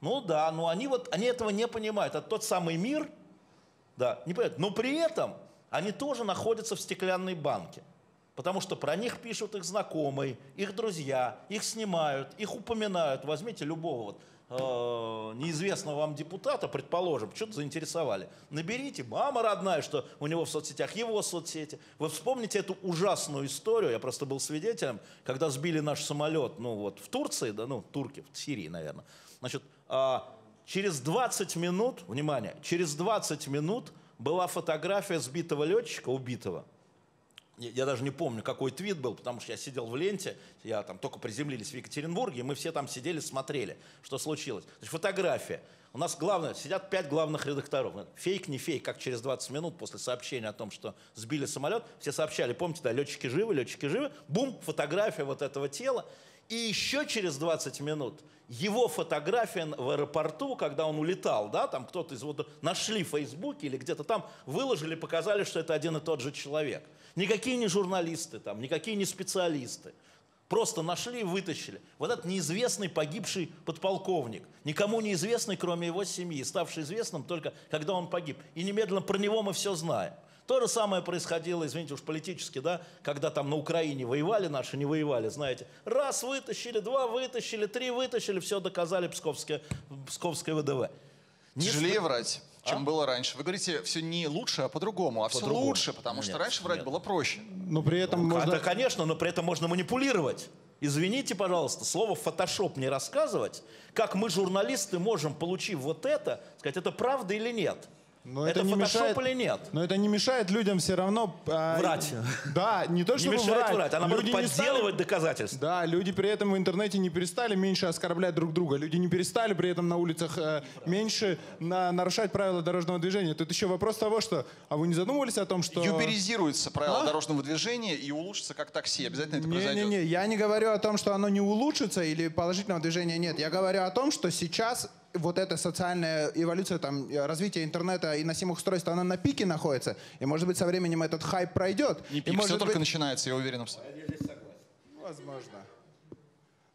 Ну да, но они вот они этого не понимают. Это тот самый мир, да, не понимают. Но при этом они тоже находятся в стеклянной банке. Потому что про них пишут их знакомые, их друзья, их снимают, их упоминают. Возьмите любого вот, э, неизвестного вам депутата, предположим, что-то заинтересовали. Наберите, мама родная, что у него в соцсетях, его соцсети. Вы вспомните эту ужасную историю, я просто был свидетелем, когда сбили наш самолет, ну вот в Турции, да, ну турки, в Сирии, наверное. Значит, а, через 20 минут, внимание, через 20 минут была фотография сбитого летчика, убитого, я даже не помню, какой твит был, потому что я сидел в ленте, я там только приземлились в Екатеринбурге, и мы все там сидели, смотрели, что случилось. Значит, фотография. У нас главное, сидят пять главных редакторов. Фейк, не фейк, как через 20 минут после сообщения о том, что сбили самолет, все сообщали, помните, да, летчики живы, летчики живы, бум, фотография вот этого тела. И еще через 20 минут его фотография в аэропорту, когда он улетал, да, там кто-то из вот нашли в Фейсбуке или где-то там, выложили, показали, что это один и тот же человек. Никакие не журналисты там, никакие не специалисты. Просто нашли и вытащили. Вот этот неизвестный погибший подполковник, никому неизвестный, кроме его семьи, ставший известным только когда он погиб. И немедленно про него мы все знаем. То же самое происходило, извините уж политически, да, когда там на Украине воевали наши, не воевали, знаете. Раз вытащили, два вытащили, три вытащили, все доказали Псковское, Псковское ВДВ. Не Тяжелее врать, чем А? было раньше. Вы говорите, все не лучше, а по-другому. А все По-другому. лучше, потому что Нет, раньше врать нет. было проще. Но при этом Ну, можно... Это, конечно, но при этом можно манипулировать. Извините, пожалуйста, слово «фотошоп» не рассказывать, как мы, журналисты, можем, получив вот это, сказать, это правда или нет. Но это, не фотошоп мешает, или нет? Но это не мешает людям все равно... а, Врать. Да, не то, Не чтобы мешает врать. врать, а наоборот Люди не стали- подделывать доказательства. Да, люди при этом в интернете не перестали меньше оскорблять друг друга. Люди не перестали при этом на улицах э, меньше на- нарушать правила дорожного движения. Тут еще вопрос того, что... А вы не задумывались о том, что... Юберизируются правила А? дорожного движения и улучшится как такси. Обязательно это произойдет. Не-не-не, я не говорю о том, что оно не улучшится или положительного движения нет. Я говорю о том, что сейчас вот эта социальная эволюция, там, э, развитие интернета и носимых устройств, она на пике находится. И, может быть, со временем этот хайп пройдет. Не и, пик, может все только быть, начинается, я уверен. в этом. Возможно.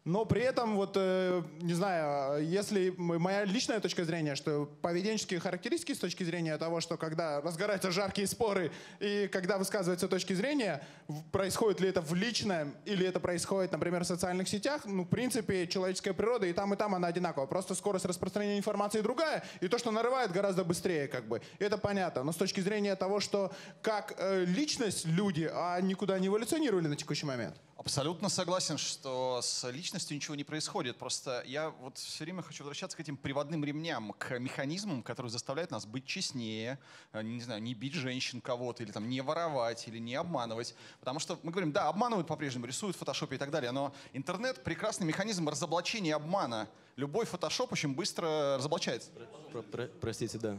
Но при этом, вот, э, не знаю, если моя личная точка зрения, что поведенческие характеристики с точки зрения того, что когда разгораются жаркие споры и когда высказываются точки зрения, происходит ли это в личном или это происходит, например, в социальных сетях, ну, в принципе, человеческая природа и там, и там она одинакова. Просто скорость распространения информации другая, и то, что нарывает, гораздо быстрее, как бы. И это понятно. Но с точки зрения того, что как э, личность люди, а никуда не эволюционировали на текущий момент. Абсолютно согласен, что с личностью ничего не происходит. Просто я вот все время хочу возвращаться к этим приводным ремням, к механизмам, которые заставляют нас быть честнее, э, не знаю, не бить женщин кого-то, или там не воровать, или не обманывать. Потому что мы говорим, да, обманывают по-прежнему, рисуют в фотошопе и так далее, но интернет — прекрасный механизм разоблачения обмана. Любой фотошоп очень быстро разоблачается. Про- про- простите, да.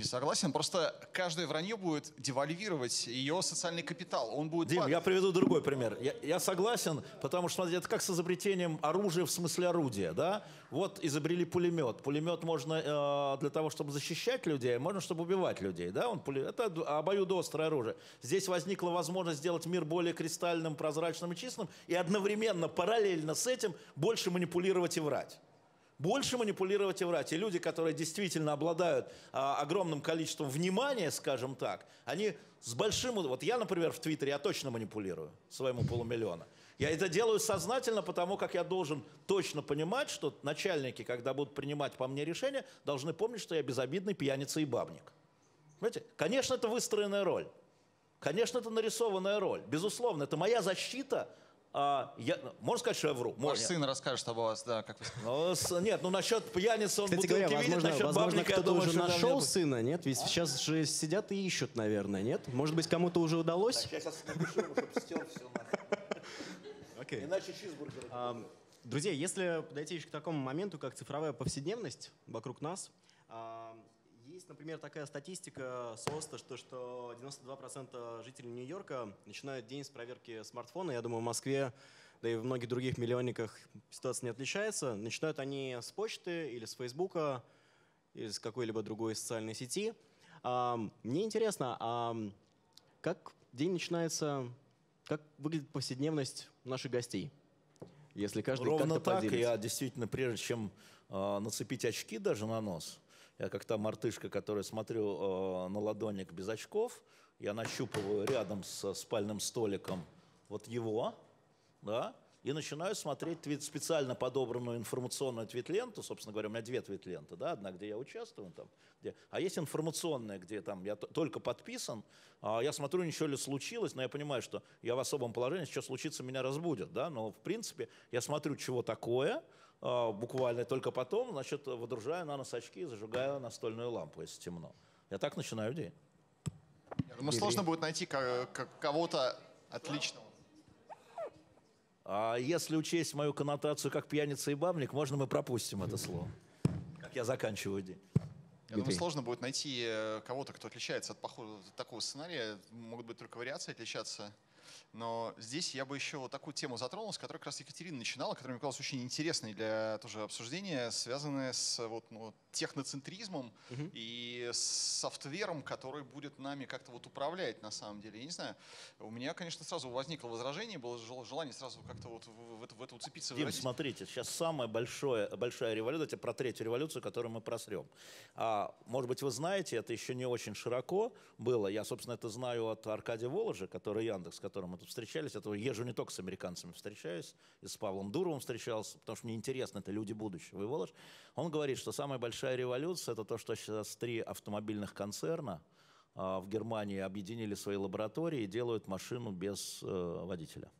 Не согласен, просто каждое вранье будет девальвировать ее социальный капитал. Он будет Дим, падать. я приведу другой пример. Я, я согласен, потому что смотрите, это как с изобретением оружия в смысле орудия, да? Вот изобрели пулемет. Пулемет можно э, для того, чтобы защищать людей, можно, чтобы убивать людей, да? Он пуле- Это обоюдоострое оружие. Здесь возникла возможность сделать мир более кристальным, прозрачным и чистым, и одновременно, параллельно с этим, больше манипулировать и врать больше манипулировать и врать. И люди, которые действительно обладают а, огромным количеством внимания, скажем так, они с большим... Вот я, например, в Твиттере, я точно манипулирую своему полумиллиона. Я это делаю сознательно, потому как я должен точно понимать, что начальники, когда будут принимать по мне решения, должны помнить, что я безобидный пьяница и бабник. Понимаете? Конечно, это выстроенная роль. Конечно, это нарисованная роль. Безусловно, это моя защита. А, я, можно сказать, что я вру? Ваш Можно. сын расскажет об вас, да, как вы Ну, с- нет, ну насчет пьяницы он Кстати бутылки говоря, видит, возможно, насчет возможно бабника, я кто-то думаю, уже нашел нет. сына, нет? Ведь сейчас же сидят и ищут, наверное, нет? Может быть, кому-то уже удалось? Я сейчас напишу ему, чтобы стер все. Иначе чизбургер. Друзья, если подойти еще к такому моменту, как цифровая повседневность вокруг нас, например, такая статистика СОСТа, что, что 92% жителей Нью-Йорка начинают день с проверки смартфона. Я думаю, в Москве, да и в многих других миллионниках ситуация не отличается. Начинают они с почты или с Фейсбука, или с какой-либо другой социальной сети. Ам, Мне интересно, ам, как день начинается, как выглядит повседневность наших гостей? Если каждый Ровно так. поделится. Я действительно, прежде чем э, нацепить очки даже на нос, я как та мартышка, которая смотрю э, на ладоник без очков, я нащупываю рядом с спальным столиком вот его, да, и начинаю смотреть твит, специально подобранную информационную твит-ленту. Собственно говоря, у меня две твит-ленты, да, одна, где я участвую, там, где, а есть информационная, где там я только подписан, а я смотрю, ничего ли случилось, но я понимаю, что я в особом положении, что случится, меня разбудят, да, но в принципе я смотрю, чего такое, буквально только потом, значит, выдружаю на нос очки и зажигаю настольную лампу, если темно. Я так начинаю день. Я думаю, сложно будет найти ко- ко- кого-то отличного. А если учесть мою коннотацию как пьяница и бабник, можно мы пропустим это слово. Как я заканчиваю день. Я думаю, сложно будет найти э, кого-то, кто отличается от похожего такого сценария. Могут быть только вариации отличаться. Но здесь я бы еще вот такую тему затронул, с которой как раз Екатерина начинала, которая мне казалась очень интересной для тоже обсуждения, связанная с вот, ну, техноцентризмом и с софтвером, который будет нами как-то вот управлять на самом деле. Я не знаю, у меня, конечно, сразу возникло возражение, было жел- желание сразу как-то вот в, это, в это уцепиться. Дим, выразить. смотрите, сейчас самая большое, большая революция, это про третью революцию, которую мы просрем. А, может быть, вы знаете, это еще не очень широко было. Я, собственно, это знаю от Аркадия Воложа, который Яндекс, с которым мы тут встречались. Это езжу не только с американцами встречаюсь, и с Павлом Дуровым встречался, потому что мне интересно, это люди будущего. И Волож, он говорит, что самая большая революция, это то, что сейчас три автомобильных концерна а, в Германии объединили свои лаборатории и делают машину без э, водителя.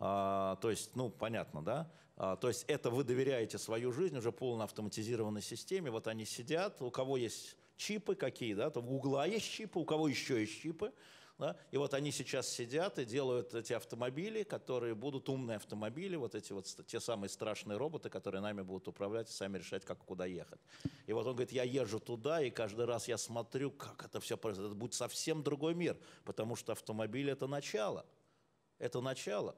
А, то есть, ну, понятно, да? А, то есть это вы доверяете свою жизнь уже полно автоматизированной системе. Вот они сидят, у кого есть чипы какие, да? То у Гугла есть чипы, у кого еще есть чипы. Да? И вот они сейчас сидят и делают эти автомобили, которые будут умные автомобили, вот эти вот те самые страшные роботы, которые нами будут управлять и сами решать, как куда ехать. И вот он говорит, я езжу туда, и каждый раз я смотрю, как это все происходит. Это будет совсем другой мир, потому что автомобиль это начало. Это начало.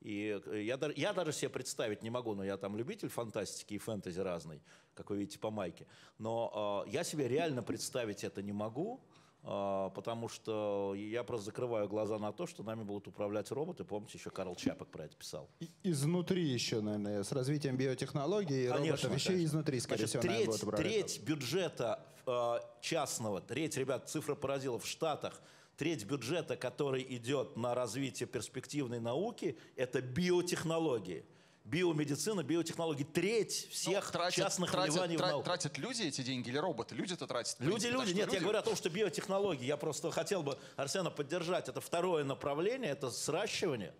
И э, я, я даже себе представить не могу, но я там любитель фантастики и фэнтези разной, как вы видите по майке. Но э, я себе реально представить это не могу, потому что я просто закрываю глаза на то, что нами будут управлять роботы. Помните, еще Карл Чапок про это писал. Изнутри еще, наверное, с развитием биотехнологий и роботов, еще изнутри, скорее Значит, всего, треть, будут управлять. треть бюджета э, частного, треть, ребят, цифра поразила в Штатах, треть бюджета, который идет на развитие перспективной науки, это биотехнологии. Биомедицина, биотехнологии. Треть всех Ну, тратят, частных тратят, вливаний в тра- науку. тратят люди эти деньги или роботы? Люди-то тратят. в Люди, люди. что Нет, я люди- говорю о том, что биотехнологии. Я просто хотел бы Арсена поддержать. Это второе направление, это сращивание.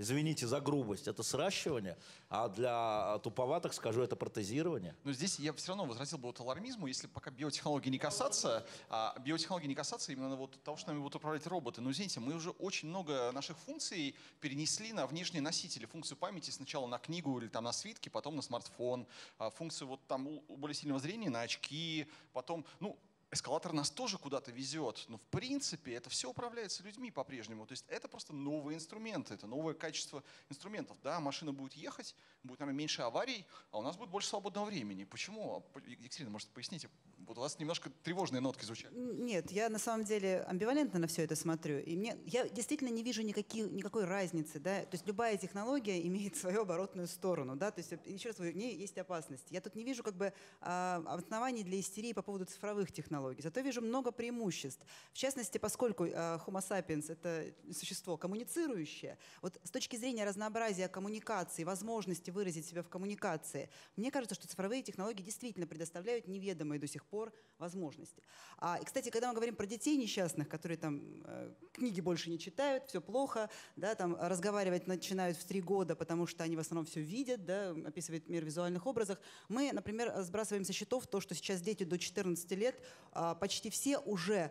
Извините за грубость, это сращивание. А для туповатых скажу, это протезирование. Но здесь я все равно возвратил бы вот алармизму, если пока биотехнологии не касаться, а биотехнологии не касаться именно вот того, что нами будут управлять роботы. Но извините, мы уже очень много наших функций перенесли на внешние носители. Функцию памяти сначала на книгу или там на свитки, потом на смартфон. А функцию вот там у более сильного зрения на очки, потом, ну, Эскалатор нас тоже куда-то везет, но в принципе это все управляется людьми по-прежнему. То есть это просто новые инструменты, это новое качество инструментов. Да, машина будет ехать, будет, наверное, меньше аварий, а у нас будет больше свободного времени. Почему? Екатерина, может, поясните? Вот у вас немножко тревожные нотки звучат. Нет, я на самом деле амбивалентно на все это смотрю. И мне, я действительно не вижу никаких, никакой разницы. Да? То есть любая технология имеет свою оборотную сторону. Да? То есть, еще раз говорю, в ней есть опасность. Я тут не вижу как бы, а, оснований для истерии по поводу цифровых технологий. Зато вижу много преимуществ. В частности, поскольку а, Homo sapiens — это существо коммуницирующее, вот с точки зрения разнообразия коммуникации, возможности выразить себя в коммуникации, мне кажется, что цифровые технологии действительно предоставляют неведомые до сих пор возможности. А, и, кстати, когда мы говорим про детей несчастных, которые там э, книги больше не читают, все плохо, да, там разговаривать начинают в три года, потому что они в основном все видят, да, описывает мир в визуальных образах, мы, например, сбрасываем со счетов то, что сейчас дети до 14 лет а, почти все уже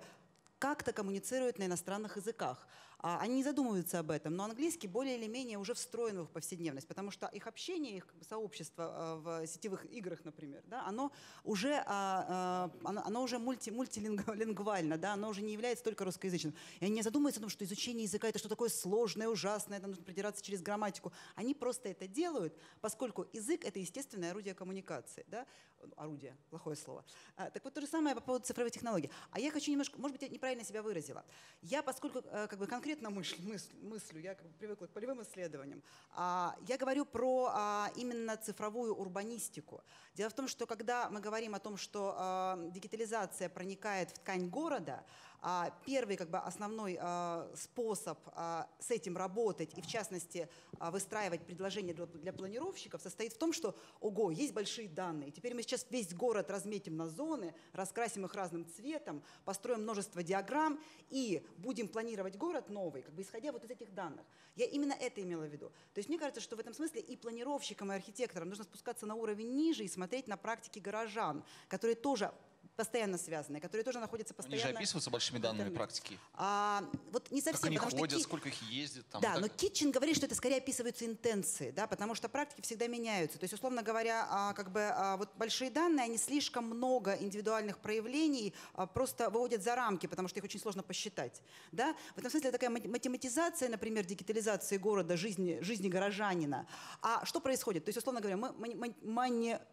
как-то коммуницируют на иностранных языках. А, Они не задумываются об этом, но английский более или менее уже встроен в их повседневность, потому что их общение, их сообщество а, в сетевых играх, например, да, оно уже, а, оно, уже мульти, мультилингвально, да, оно уже не является только русскоязычным. И они не задумываются о том, что изучение языка это что такое сложное, ужасное, это нужно продираться через грамматику. Они просто это делают, поскольку язык это естественное орудие коммуникации, да, орудие, плохое слово. Так вот то же самое по поводу цифровой технологии. А я хочу немножко, может быть, я неправильно себя выразила. Я, поскольку э, как бы конкретно мысль, мысль, мыслю, я как бы привыкла к полевым исследованиям, а, я говорю про а, именно цифровую урбанистику. Дело в том, что когда мы говорим о том, что а, дигитализация проникает в ткань города, первый как бы основной а, способ а, с этим работать и в частности а, выстраивать предложения для планировщиков состоит в том, что, ого, есть большие данные, теперь мы сейчас весь город разметим на зоны, раскрасим их разным цветом, построим множество диаграмм и будем планировать город новый, как бы исходя вот из этих данных. Я именно это имела в виду. То есть мне кажется, что в этом смысле и планировщикам, и архитекторам нужно спускаться на уровень ниже и смотреть на практики горожан, которые тоже постоянно связанные, которые тоже находятся Они же постоянно... описываются большими данными практики. А, вот не совсем, как они что ходят, ки- сколько их ездит. Там, да, но. Китчин говорит, что это скорее описываются интенции, да, потому что практики всегда меняются. То есть, условно говоря, а, как бы а, вот большие данные, они слишком много индивидуальных проявлений а, просто выводят за рамки, потому что их очень сложно посчитать. Да? В этом смысле такая мат- математизация, например, дигитализации города, жизни, жизни горожанина. А что происходит? То есть, условно говоря, мы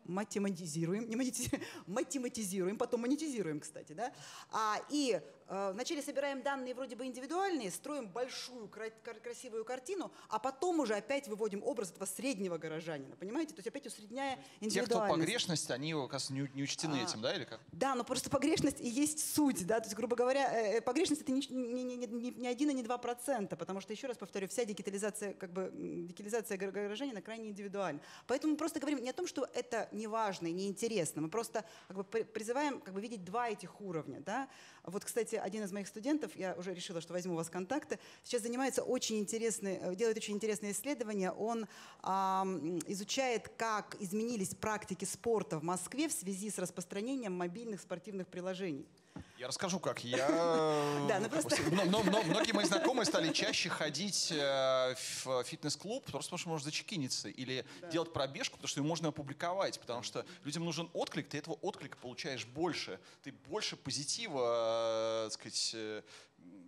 математизируем, не монетизи- математизируем, потом монетизируем, кстати, да? А, и вначале собираем данные вроде бы индивидуальные, строим большую кра- кра- красивую картину, а потом уже опять выводим образ этого среднего горожанина, понимаете? То есть опять усредняя Те, кто индивидуальность. погрешность, они, оказывается, не, не учтены А. этим, да, или как? Да, но просто погрешность и есть суть, да, то есть, грубо говоря, э, э, погрешность это не, не, не, не, не- один и не два процента, потому что, еще раз повторю, вся дигитализация, как бы, дигитализация гор- горожанина крайне индивидуальна. Поэтому мы просто говорим не о том, что это не важно и неинтересно, мы просто как бы, при- призываем как бы, видеть два этих уровня, да. Вот, кстати, один из моих студентов, я уже решила, что возьму у вас контакты, сейчас занимается очень интересный, э, делает очень интересные исследования, он ам, изучает, как изменились практики спорта в Москве в связи с распространением мобильных спортивных приложений. Я расскажу, как. Я... Да, ну просто- Но- но- но многие мои знакомые стали чаще ходить э, в фитнес-клуб, просто потому что можно зачекиниться, или делать пробежку, потому что ее можно опубликовать, потому что людям нужен отклик, ты этого отклика получаешь больше, ты больше позитива, э, так сказать, э,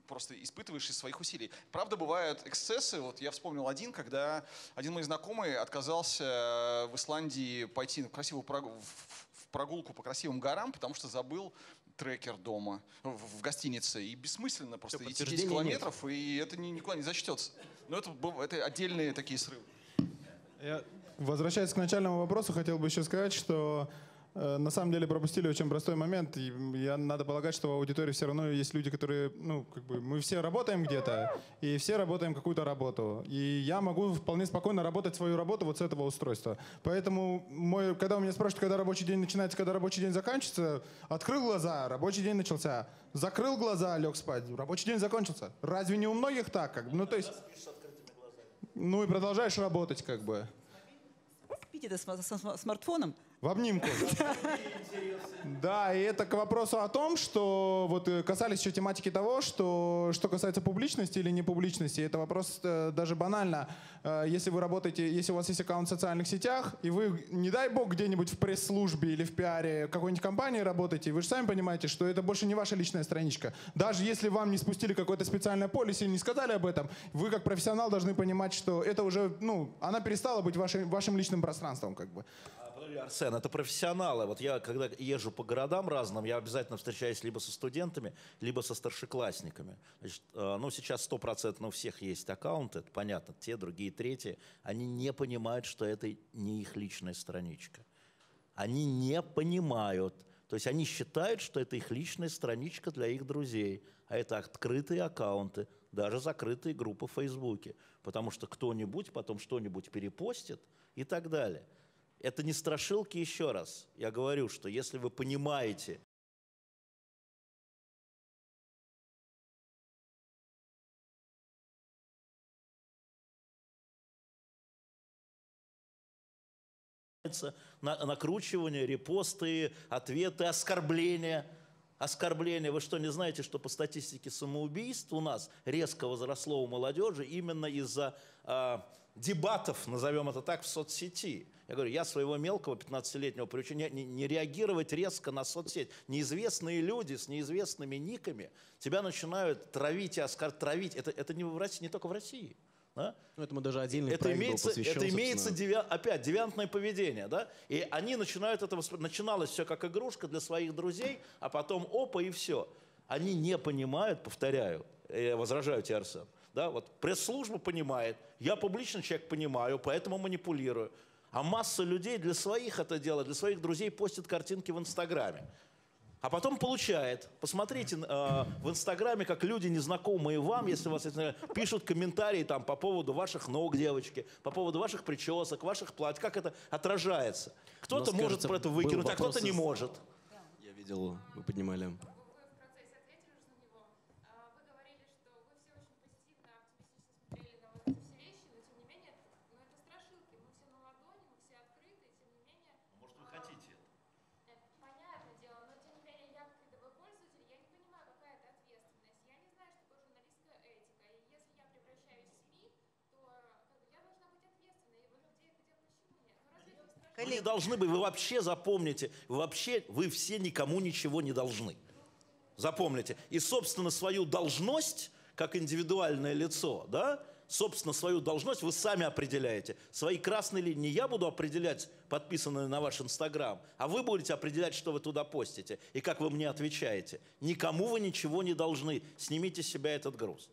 просто испытываешь из своих усилий. Правда, бывают эксцессы. Вот я вспомнил один, когда один мой знакомый отказался в Исландии пойти на красивую прогу- в- в прогулку по красивым горам, потому что забыл трекер дома, в, в гостинице. И бессмысленно просто идти 10 подтверждения километров, и это ни- никуда не зачтется. Но это, это отдельные такие срывы. Я, возвращаясь к начальному вопросу, хотел бы еще сказать, что на самом деле пропустили очень простой момент. И я надо полагать, что в аудитории все равно есть люди, которые, ну, как бы, мы все работаем где-то, и все работаем какую-то работу. И я могу вполне спокойно работать свою работу вот с этого устройства. Поэтому, мой, когда у меня спрашивают, когда рабочий день начинается, когда рабочий день заканчивается, открыл глаза, рабочий день начался. Закрыл глаза, лег спать, рабочий день закончился. Разве не у многих так? Как? Ну, то есть... Ну и продолжаешь работать, как бы. Спите это с, смартфоном. В обнимку. Да, и это к вопросу о том, что вот э, касались еще тематики того, что что касается публичности или не публичности, это вопрос э, даже банально. Э, Если вы работаете, если у вас есть аккаунт в социальных сетях, и вы, не дай бог, где-нибудь в пресс-службе или в пиаре какой-нибудь компании работаете, вы же сами понимаете, что это больше не ваша личная страничка. Даже если вам не спустили какое-то специальное полис или не сказали об этом, вы как профессионал должны понимать, что это уже, ну, она перестала быть вашим, вашим личным пространством, как бы. Подожди, Арсен, это профессионалы. Вот я, когда езжу по городам разным, я обязательно встречаюсь либо со студентами, либо со старшеклассниками. Значит, э, ну, сейчас стопроцентно у всех есть аккаунты, это понятно, те, другие, третьи. Они не понимают, что это не их личная страничка. Они не понимают. То есть они считают, что это их личная страничка для их друзей. А это открытые аккаунты, даже закрытые группы в Фейсбуке. Потому что кто-нибудь потом что-нибудь перепостит и так далее. Это не страшилки еще раз. Я говорю, что если вы понимаете, на- накручивание, репосты, ответы, оскорбления. Оскорбления. Вы что, не знаете, что по статистике самоубийств у нас резко возросло у молодежи именно из-за а, дебатов, назовем это так, в соцсети? Я говорю, я своего мелкого 15-летнего приучу не, не- не реагировать резко на соцсеть. Неизвестные люди с неизвестными никами тебя начинают травить и оскор... травить. Это, это не, в России, не только в России. да? Ну, этому даже отдельный это проект был имеется, посвящен, это имеется деви- опять девиантное поведение, да? И они начинают это воспри- начиналось все как игрушка для своих друзей, а потом опа и все. Они не понимают, повторяю, я возражаю тебе, Арсен, да? Вот пресс-служба понимает, я публичный человек понимаю, поэтому манипулирую. А масса людей для своих это делает, для своих друзей постит картинки в Инстаграме. А потом получает. Посмотрите э, в Инстаграме, как люди, незнакомые вам, если у вас есть, например, пишут комментарии там, по поводу ваших ног, девочки, по поводу ваших причесок, ваших платьев, как это отражается. Кто-то может кажется, про это выкинуть, а кто-то не может. Я видел, вы поднимали. Может, вы хотите это? Понятное дело, но тем не менее Вы не должны быть, вы вообще запомните, вообще, вы все никому ничего не должны. Запомните. И, собственно, свою должность, как индивидуальное лицо, да, собственно, свою должность вы сами определяете. Свои красные линии я буду определять, подписанные на ваш Инстаграм, а вы будете определять, что вы туда постите и как вы мне отвечаете. Никому вы ничего не должны. Снимите с себя этот груз.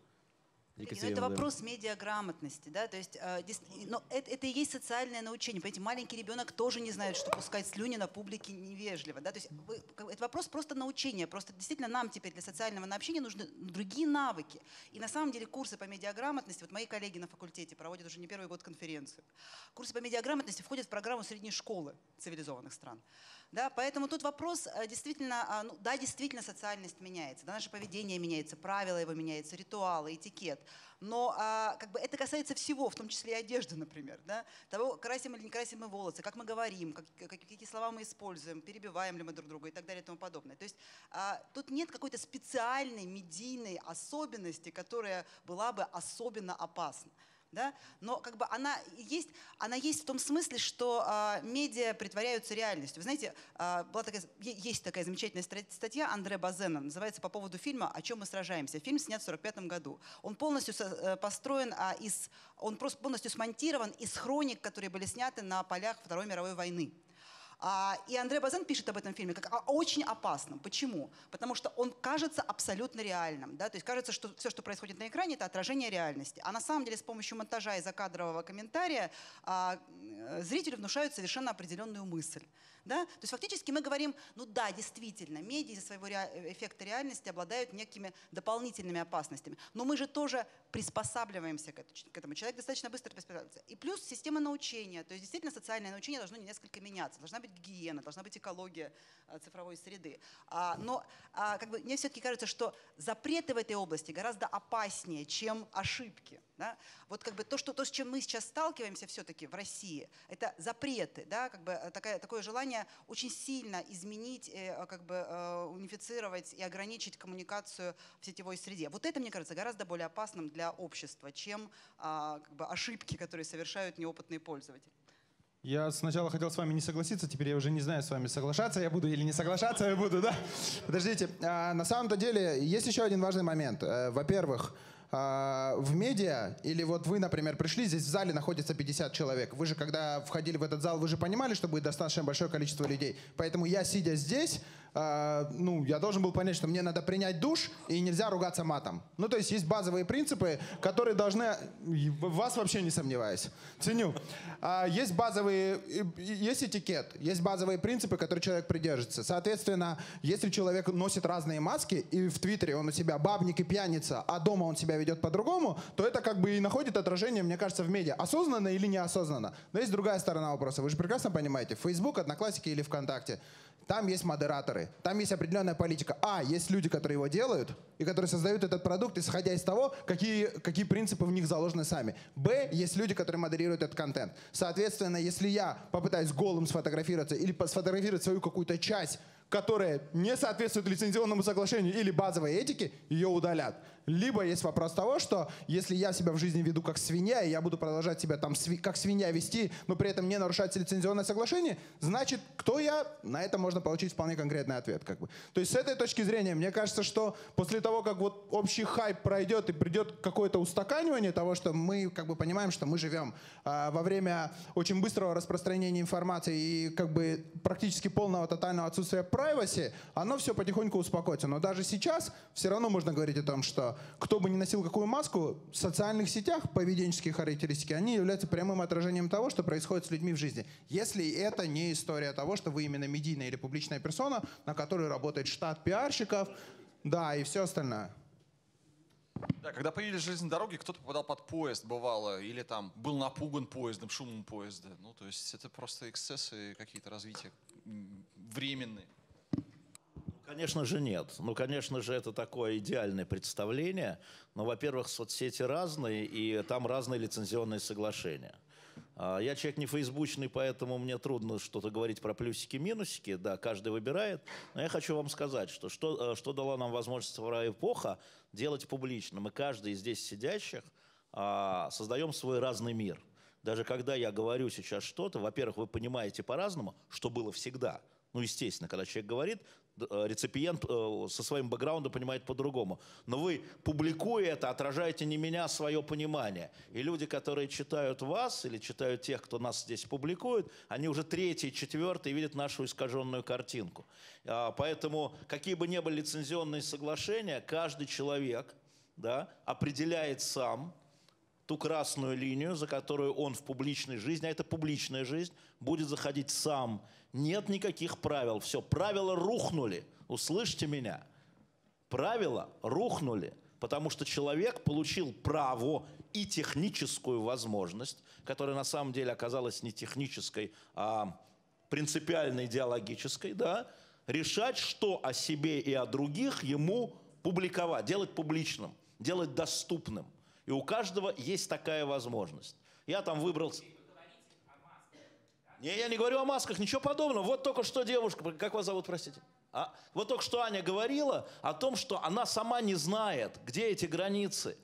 Коллеги, ну, это вопрос медиаграмотности, да, то есть, э, дис- но это, это и есть социальное научение, понимаете, маленький ребенок тоже не знает, что пускать слюни на публике невежливо, да, то есть вы- это вопрос просто научения, просто действительно нам теперь для социального общения нужны другие навыки, и на самом деле курсы по медиаграмотности, вот мои коллеги на факультете проводят уже не первый год конференцию, курсы по медиаграмотности входят в программу средней школы цивилизованных стран, да, поэтому тут вопрос э, действительно, а, ну, да, действительно социальность меняется, да, наше поведение меняется, правила его меняются, ритуалы, этикет. Но а, как бы это касается всего, в том числе и одежды, например. Да? Того, красим или не красим мы волосы, как мы говорим, как, как- какие слова мы используем, перебиваем ли мы друг друга и так далее и тому подобное. То есть а, тут нет какой-то специальной медийной особенности, которая была бы особенно опасна. Да? Но как бы она есть, она есть в том смысле, что а, медиа притворяются реальностью. Вы знаете, а, была такая, есть такая замечательная статья Андре Базена, называется по поводу фильма «О чем мы сражаемся». Фильм снят в 1945 году. Он полностью э, построен а, из, он просто полностью смонтирован из хроник, которые были сняты на полях Второй мировой войны. А, и Андрей Базен пишет об этом фильме как о очень опасном. Почему? Потому что он кажется абсолютно реальным. Да? То есть кажется, что все, что происходит на экране, это отражение реальности. А на самом деле с помощью монтажа и закадрового комментария а, э, зрителю внушают совершенно определенную мысль. Да? То есть фактически мы говорим, ну да, действительно, медиа из-за своего эффекта реальности обладают некими дополнительными опасностями. Но мы же тоже приспосабливаемся к эт- к этому. Человек достаточно быстро приспосабливается. И плюс система научения. То есть действительно социальное научение должно несколько меняться. Должна быть гигиена, должна быть экология э, цифровой среды. А, но а, как бы, мне все-таки кажется, что запреты в этой области гораздо опаснее, чем ошибки. Да? Вот как бы то, что, то, с чем мы сейчас сталкиваемся все-таки в России, это запреты, да? как бы, э, такая, такое желание очень сильно изменить, э, как бы, унифицировать и ограничить коммуникацию в сетевой среде. Вот это, мне кажется, гораздо более опасным для общества, чем а, как бы, ошибки, которые совершают неопытные пользователи. Я сначала хотел с вами не согласиться, теперь я уже не знаю, с вами соглашаться я буду или не соглашаться я буду, да? Подождите, а, на самом-то деле есть еще один важный момент. Э, Во-первых, а, в медиа, или вот вы, например, пришли, здесь в зале находится 50 человек. Вы же, когда входили в этот зал, вы же понимали, что будет достаточно большое количество людей. Поэтому я, сидя здесь, а, ну, я должен был понять, что мне надо принять душ, и нельзя ругаться матом. Ну, то есть есть базовые принципы, которые должны... Вас вообще не сомневаюсь. Ценю. А, есть базовые... Есть этикет, есть базовые принципы, которые человек придерживается. Соответственно, если человек носит разные маски, и в Твиттере он у себя бабник и пьяница, а дома он себя ведет по-другому, то это как бы и находит отражение, мне кажется, в медиа. Осознанно или неосознанно. Но есть другая сторона вопроса. Вы же прекрасно понимаете. Facebook, Одноклассники или ВКонтакте. Там есть модераторы, там есть определенная политика. А, есть люди, которые его делают, и которые создают этот продукт, исходя из того, какие, какие принципы в них заложены сами. Б, есть люди, которые модерируют этот контент. Соответственно, если я попытаюсь голым сфотографироваться или сфотографировать свою какую-то часть, которая не соответствует лицензионному соглашению или базовой этике, ее удалят. Либо есть вопрос того, что если я себя в жизни веду как свинья, и я буду продолжать себя там сви- как свинья вести, но при этом не нарушать лицензионное соглашение, значит, кто я? На это можно получить вполне конкретный ответ. Как бы. То есть с этой точки зрения, мне кажется, что после того, как вот общий хайп пройдет и придет какое-то устаканивание того, что мы как бы понимаем, что мы живем а, во время очень быстрого распространения информации и как бы практически полного тотального отсутствия privacy, оно все потихоньку успокоится. Но даже сейчас все равно можно говорить о том, что кто бы ни носил какую маску, в социальных сетях поведенческие характеристики, они являются прямым отражением того, что происходит с людьми в жизни. Если это не история того, что вы именно медийная или публичная персона, на которой работает штат пиарщиков, да, и все остальное. Да, когда появились железные дороги, кто-то попадал под поезд, бывало, или там был напуган поездом, шумом поезда. Ну, то есть это просто эксцессы какие-то развития временные. Конечно же нет. Ну, конечно же, это такое идеальное представление. Но, во-первых, соцсети разные, и там разные лицензионные соглашения. А, Я человек не фейсбучный, поэтому мне трудно что-то говорить про плюсики-минусики. Да, каждый выбирает. Но я хочу вам сказать, что что, э, что дала нам возможность цифровая эпоха делать публично. Мы каждый из здесь сидящих а, создаем свой разный мир. Даже когда я говорю сейчас что-то, во-первых, вы понимаете по-разному, что было всегда. Ну, естественно, когда человек говорит, реципиент э, со своим бэкграундом понимает по-другому. Но вы, публикуя это, отражаете не меня, а свое понимание. И люди, которые читают вас или читают тех, кто нас здесь публикует, они уже третий, четвертый видят нашу искаженную картинку. А, Поэтому, какие бы ни были лицензионные соглашения, каждый человек да, определяет сам, ту красную линию, за которую он в публичной жизни, а это публичная жизнь, будет заходить сам. Нет никаких правил. Все, правила рухнули. Услышьте меня. Правила рухнули, потому что человек получил право и техническую возможность, которая на самом деле оказалась не технической, а принципиально идеологической, да, решать, что о себе и о других ему публиковать, делать публичным, делать доступным. И у каждого есть такая возможность. Я там выбрал... Не, я не говорю о масках, ничего подобного. Вот только что девушка, как вас зовут, простите? А? Вот только что Аня говорила о том, что она сама не знает, где эти границы.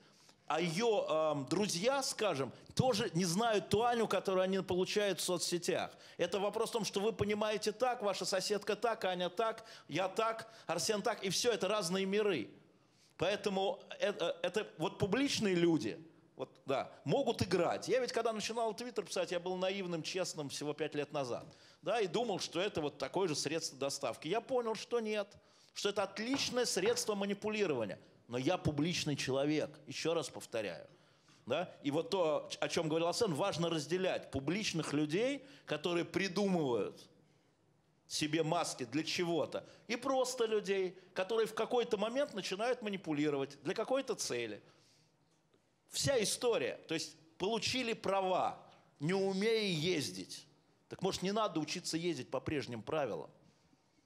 А ее эм, друзья, скажем, тоже не знают ту Аню, которую они получают в соцсетях. Это вопрос в том, что вы понимаете так, ваша соседка так, Аня так, я так, Арсен так, и все, это разные миры. Поэтому это, это вот публичные люди, вот, да, могут играть. Я ведь когда начинал Твиттер писать, я был наивным, честным всего пять лет назад. Да, и думал, что это вот такое же средство доставки. Я понял, что нет. Что это отличное средство манипулирования. Но я публичный человек, еще раз повторяю. Да? И вот то, о чем говорил Асен, важно разделять публичных людей, которые придумывают себе маски для чего-то, и просто людей, которые в какой-то момент начинают манипулировать для какой-то цели. Вся история. То есть получили права, не умея ездить. Так может не надо учиться ездить по прежним правилам.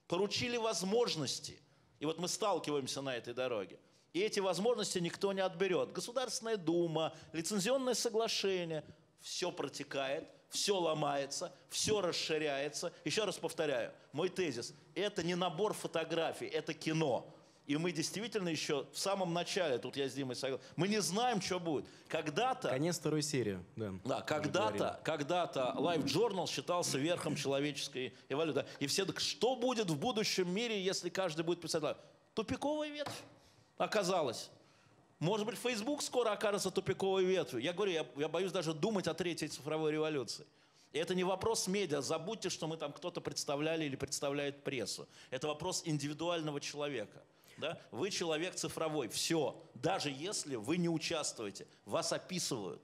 Поручили возможности. И вот мы сталкиваемся на этой дороге. И эти возможности никто не отберет. Государственная дума, лицензионное соглашение. Все протекает, все ломается, все расширяется. Еще раз повторяю, мой тезис. Это не набор фотографий, это кино. И мы действительно еще в самом начале, тут я с Димой согласен, мы не знаем, что будет. Когда-то... Конец второй серии, да. Да, когда-то, когда-то Life Journal считался верхом человеческой эволюции. И все так, что будет в будущем мире, если каждый будет писать? Тупиковая ветвь оказалась. Может быть, Facebook скоро окажется тупиковой ветвью. Я говорю, я, я боюсь даже думать о третьей цифровой революции. И это не вопрос медиа. Забудьте, что мы там кто-то представляли или представляет прессу. Это вопрос индивидуального человека. Да? Вы человек цифровой. Все. Даже если вы не участвуете, вас описывают.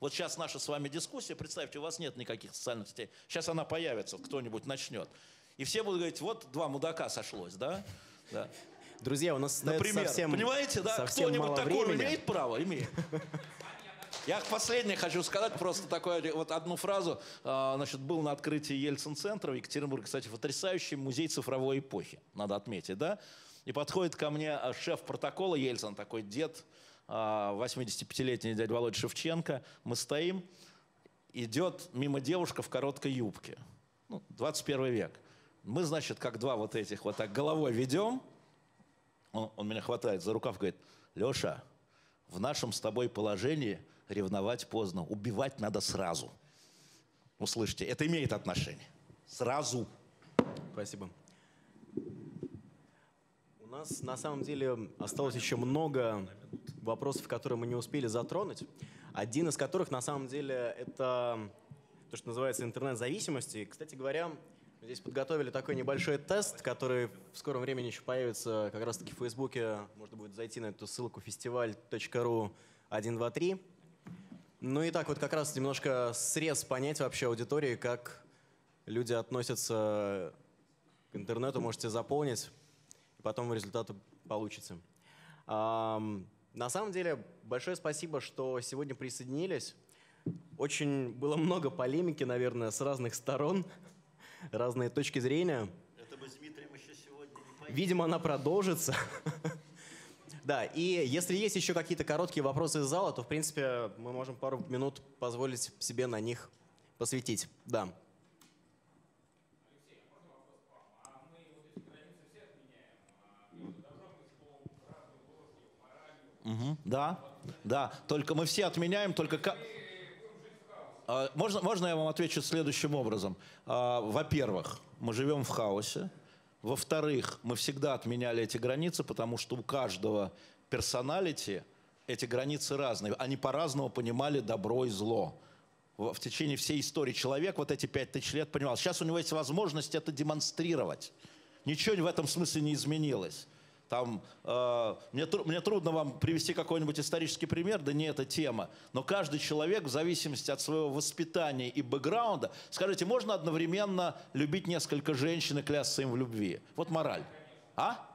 Вот сейчас наша с вами дискуссия, представьте, у вас нет никаких социальных сетей. Сейчас она появится, кто-нибудь начнет. И все будут говорить, вот два мудака сошлось, да? да. Друзья, у нас Например, совсем понимаете, да? совсем Кто-нибудь такое времени. имеет право? Имеет. Я последнее хочу сказать, просто такую вот одну фразу. А, Значит, был на открытии Ельцин-центра в Екатеринбурге, кстати, потрясающий музей цифровой эпохи, надо отметить, да? И подходит ко мне а, шеф протокола Ельцин, такой дед, а, 85-летний дядя Володя Шевченко. Мы стоим, идет мимо девушка в короткой юбке. Ну, 21 век. Мы, значит, как два вот этих вот так головой ведем, он, он меня хватает за рукав, говорит, Леша, в нашем с тобой положении ревновать поздно, убивать надо сразу. Услышьте, это имеет отношение. Сразу. Спасибо. Нас на самом деле осталось еще много вопросов, которые мы не успели затронуть. Один из которых на самом деле это то, что называется интернет-зависимости. Кстати говоря, здесь подготовили такой небольшой тест, который в скором времени еще появится как раз-таки в Фейсбуке. Можно будет зайти на эту ссылку фестиваль.ру 123. Ну и так вот как раз немножко срез понять вообще аудитории, как люди относятся к интернету, можете заполнить, потом результаты получите. Ам, на самом деле, большое спасибо, что сегодня присоединились. Очень было много полемики, наверное, с разных сторон, разные точки зрения. Это мы с Дмитрием еще сегодня не Видимо, она продолжится. Да, и если есть еще какие-то короткие вопросы из зала, то, в принципе, мы можем пару минут позволить себе на них посвятить. Да. Мгм, Да, да. Только мы все отменяем, только... А, Можно, можно я вам отвечу следующим образом? А, Во-первых, мы живем в хаосе. Во-вторых, мы всегда отменяли эти границы, потому что у каждого персоналити эти границы разные. Они по-разному понимали добро и зло. В течение всей истории человек вот эти пять тысяч лет понимал. Сейчас у него есть возможность это демонстрировать. Ничего в этом смысле не изменилось. Там, э, мне, мне трудно вам привести какой-нибудь исторический пример, да не эта тема. Но каждый человек в зависимости от своего воспитания и бэкграунда, скажите, можно одновременно любить несколько женщин и клясться им в любви? Вот мораль. А?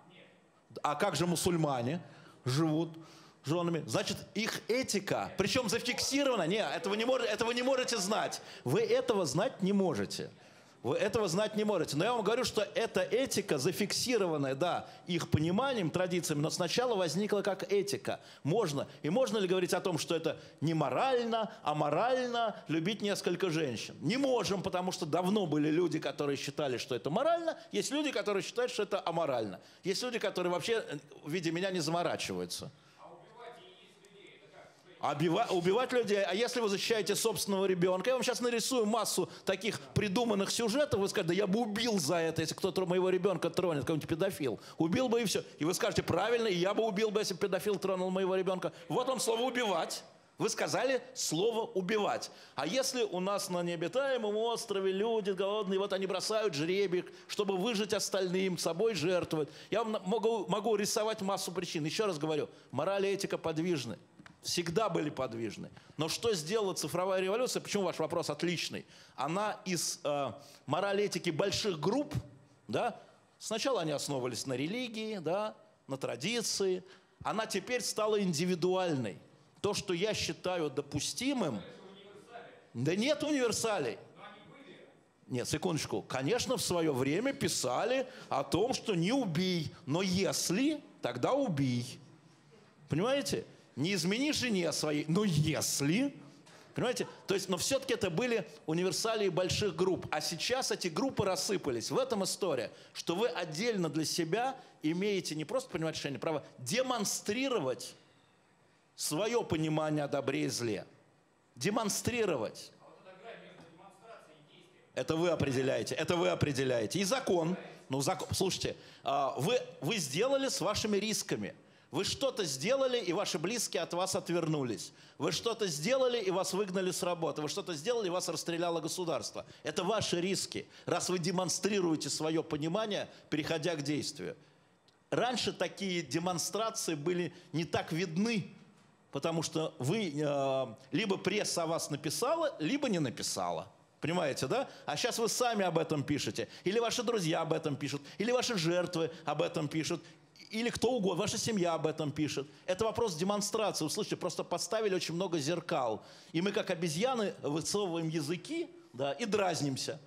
А как же мусульмане живут женами? Значит, их этика, причем зафиксирована, не, этого не, мож- этого не можете знать. Вы этого знать не можете. Вы этого знать не можете. Но я вам говорю, что эта этика, зафиксированная, да, их пониманием, традициями, но сначала возникла как этика. Можно. И можно ли говорить о том, что это не морально, а морально любить несколько женщин? Не можем, потому что давно были люди, которые считали, что это морально. Есть люди, которые считают, что это аморально. Есть люди, которые вообще э, в виде меня не заморачиваются. Обива- убивать людей. А если вы защищаете собственного ребенка, я вам сейчас нарисую массу таких придуманных сюжетов, вы скажете, да я бы убил за это, если кто-то моего ребенка тронет, какой-нибудь педофил. Убил бы и все. И вы скажете, правильно, я бы убил бы, если бы педофил тронул моего ребенка. Вот вам слово «убивать». Вы сказали слово «убивать». А если у нас на необитаемом острове люди голодные, вот они бросают жребий, чтобы выжить остальным, собой жертвовать. Я вам могу, могу рисовать массу причин. Еще раз говорю, мораль и этика подвижны. Всегда были подвижны. Но что сделала цифровая революция? Почему ваш вопрос отличный? Она из э, морали этики больших групп, да, сначала они основывались на религии, да, на традиции, она теперь стала индивидуальной. То, что я считаю допустимым, да нет универсалей. Нет, секундочку. Конечно, в свое время писали о том, что не убей, но если, тогда убей. Понимаете? Не измени жене своей, но если... Понимаете? То есть, но все-таки это были универсалии больших групп. А сейчас эти группы рассыпались. В этом история, что вы отдельно для себя имеете не просто принимать решение, право демонстрировать свое понимание о добре и зле. Демонстрировать. Это вы определяете, это вы определяете. И закон, ну закон, слушайте, а, вы, вы сделали с вашими рисками. Вы что-то сделали, и ваши близкие от вас отвернулись. Вы что-то сделали, и вас выгнали с работы. Вы что-то сделали, и вас расстреляло государство. Это ваши риски, раз вы демонстрируете свое понимание, переходя к действию. Раньше такие демонстрации были не так видны, потому что вы, э, либо пресса о вас написала, либо не написала. Понимаете, да? А сейчас вы сами об этом пишете. Или ваши друзья об этом пишут. Или ваши жертвы об этом пишут. Или кто угодно, ваша семья об этом пишет. Это вопрос демонстрации. Вы слышите, просто поставили очень много зеркал. И мы, как обезьяны, высовываем языки да, и дразнимся.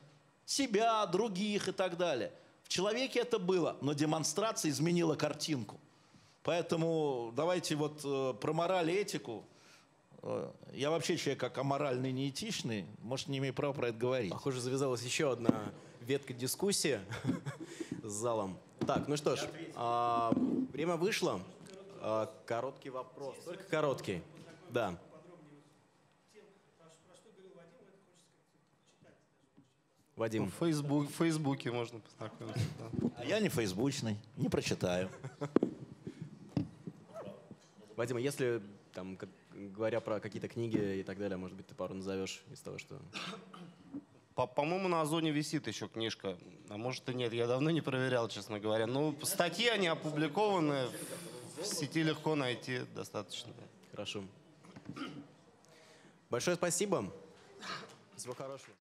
Себя, других и так далее. В человеке это было, но демонстрация изменила картинку. Поэтому давайте вот э, про мораль и этику. Э, я вообще человек как аморальный, неэтичный. Может, не имею права про это говорить. Похоже, завязалась еще одна ветка дискуссии с залом. Так, ну что ж, а, время вышло. А, короткий вопрос. Только короткий. Да. Вадим. В Фейсбук, в Фейсбуке можно познакомиться. да. А я не фейсбучный, не прочитаю. Вадим, а если, там, говоря про какие-то книги и так далее, может быть, ты пару назовешь из того, что... По- По-моему, на Озоне висит еще книжка. А может и нет, я давно не проверял, честно говоря. Ну, статьи, они опубликованы, в сети легко найти достаточно. Хорошо. Большое спасибо. Всего хорошего.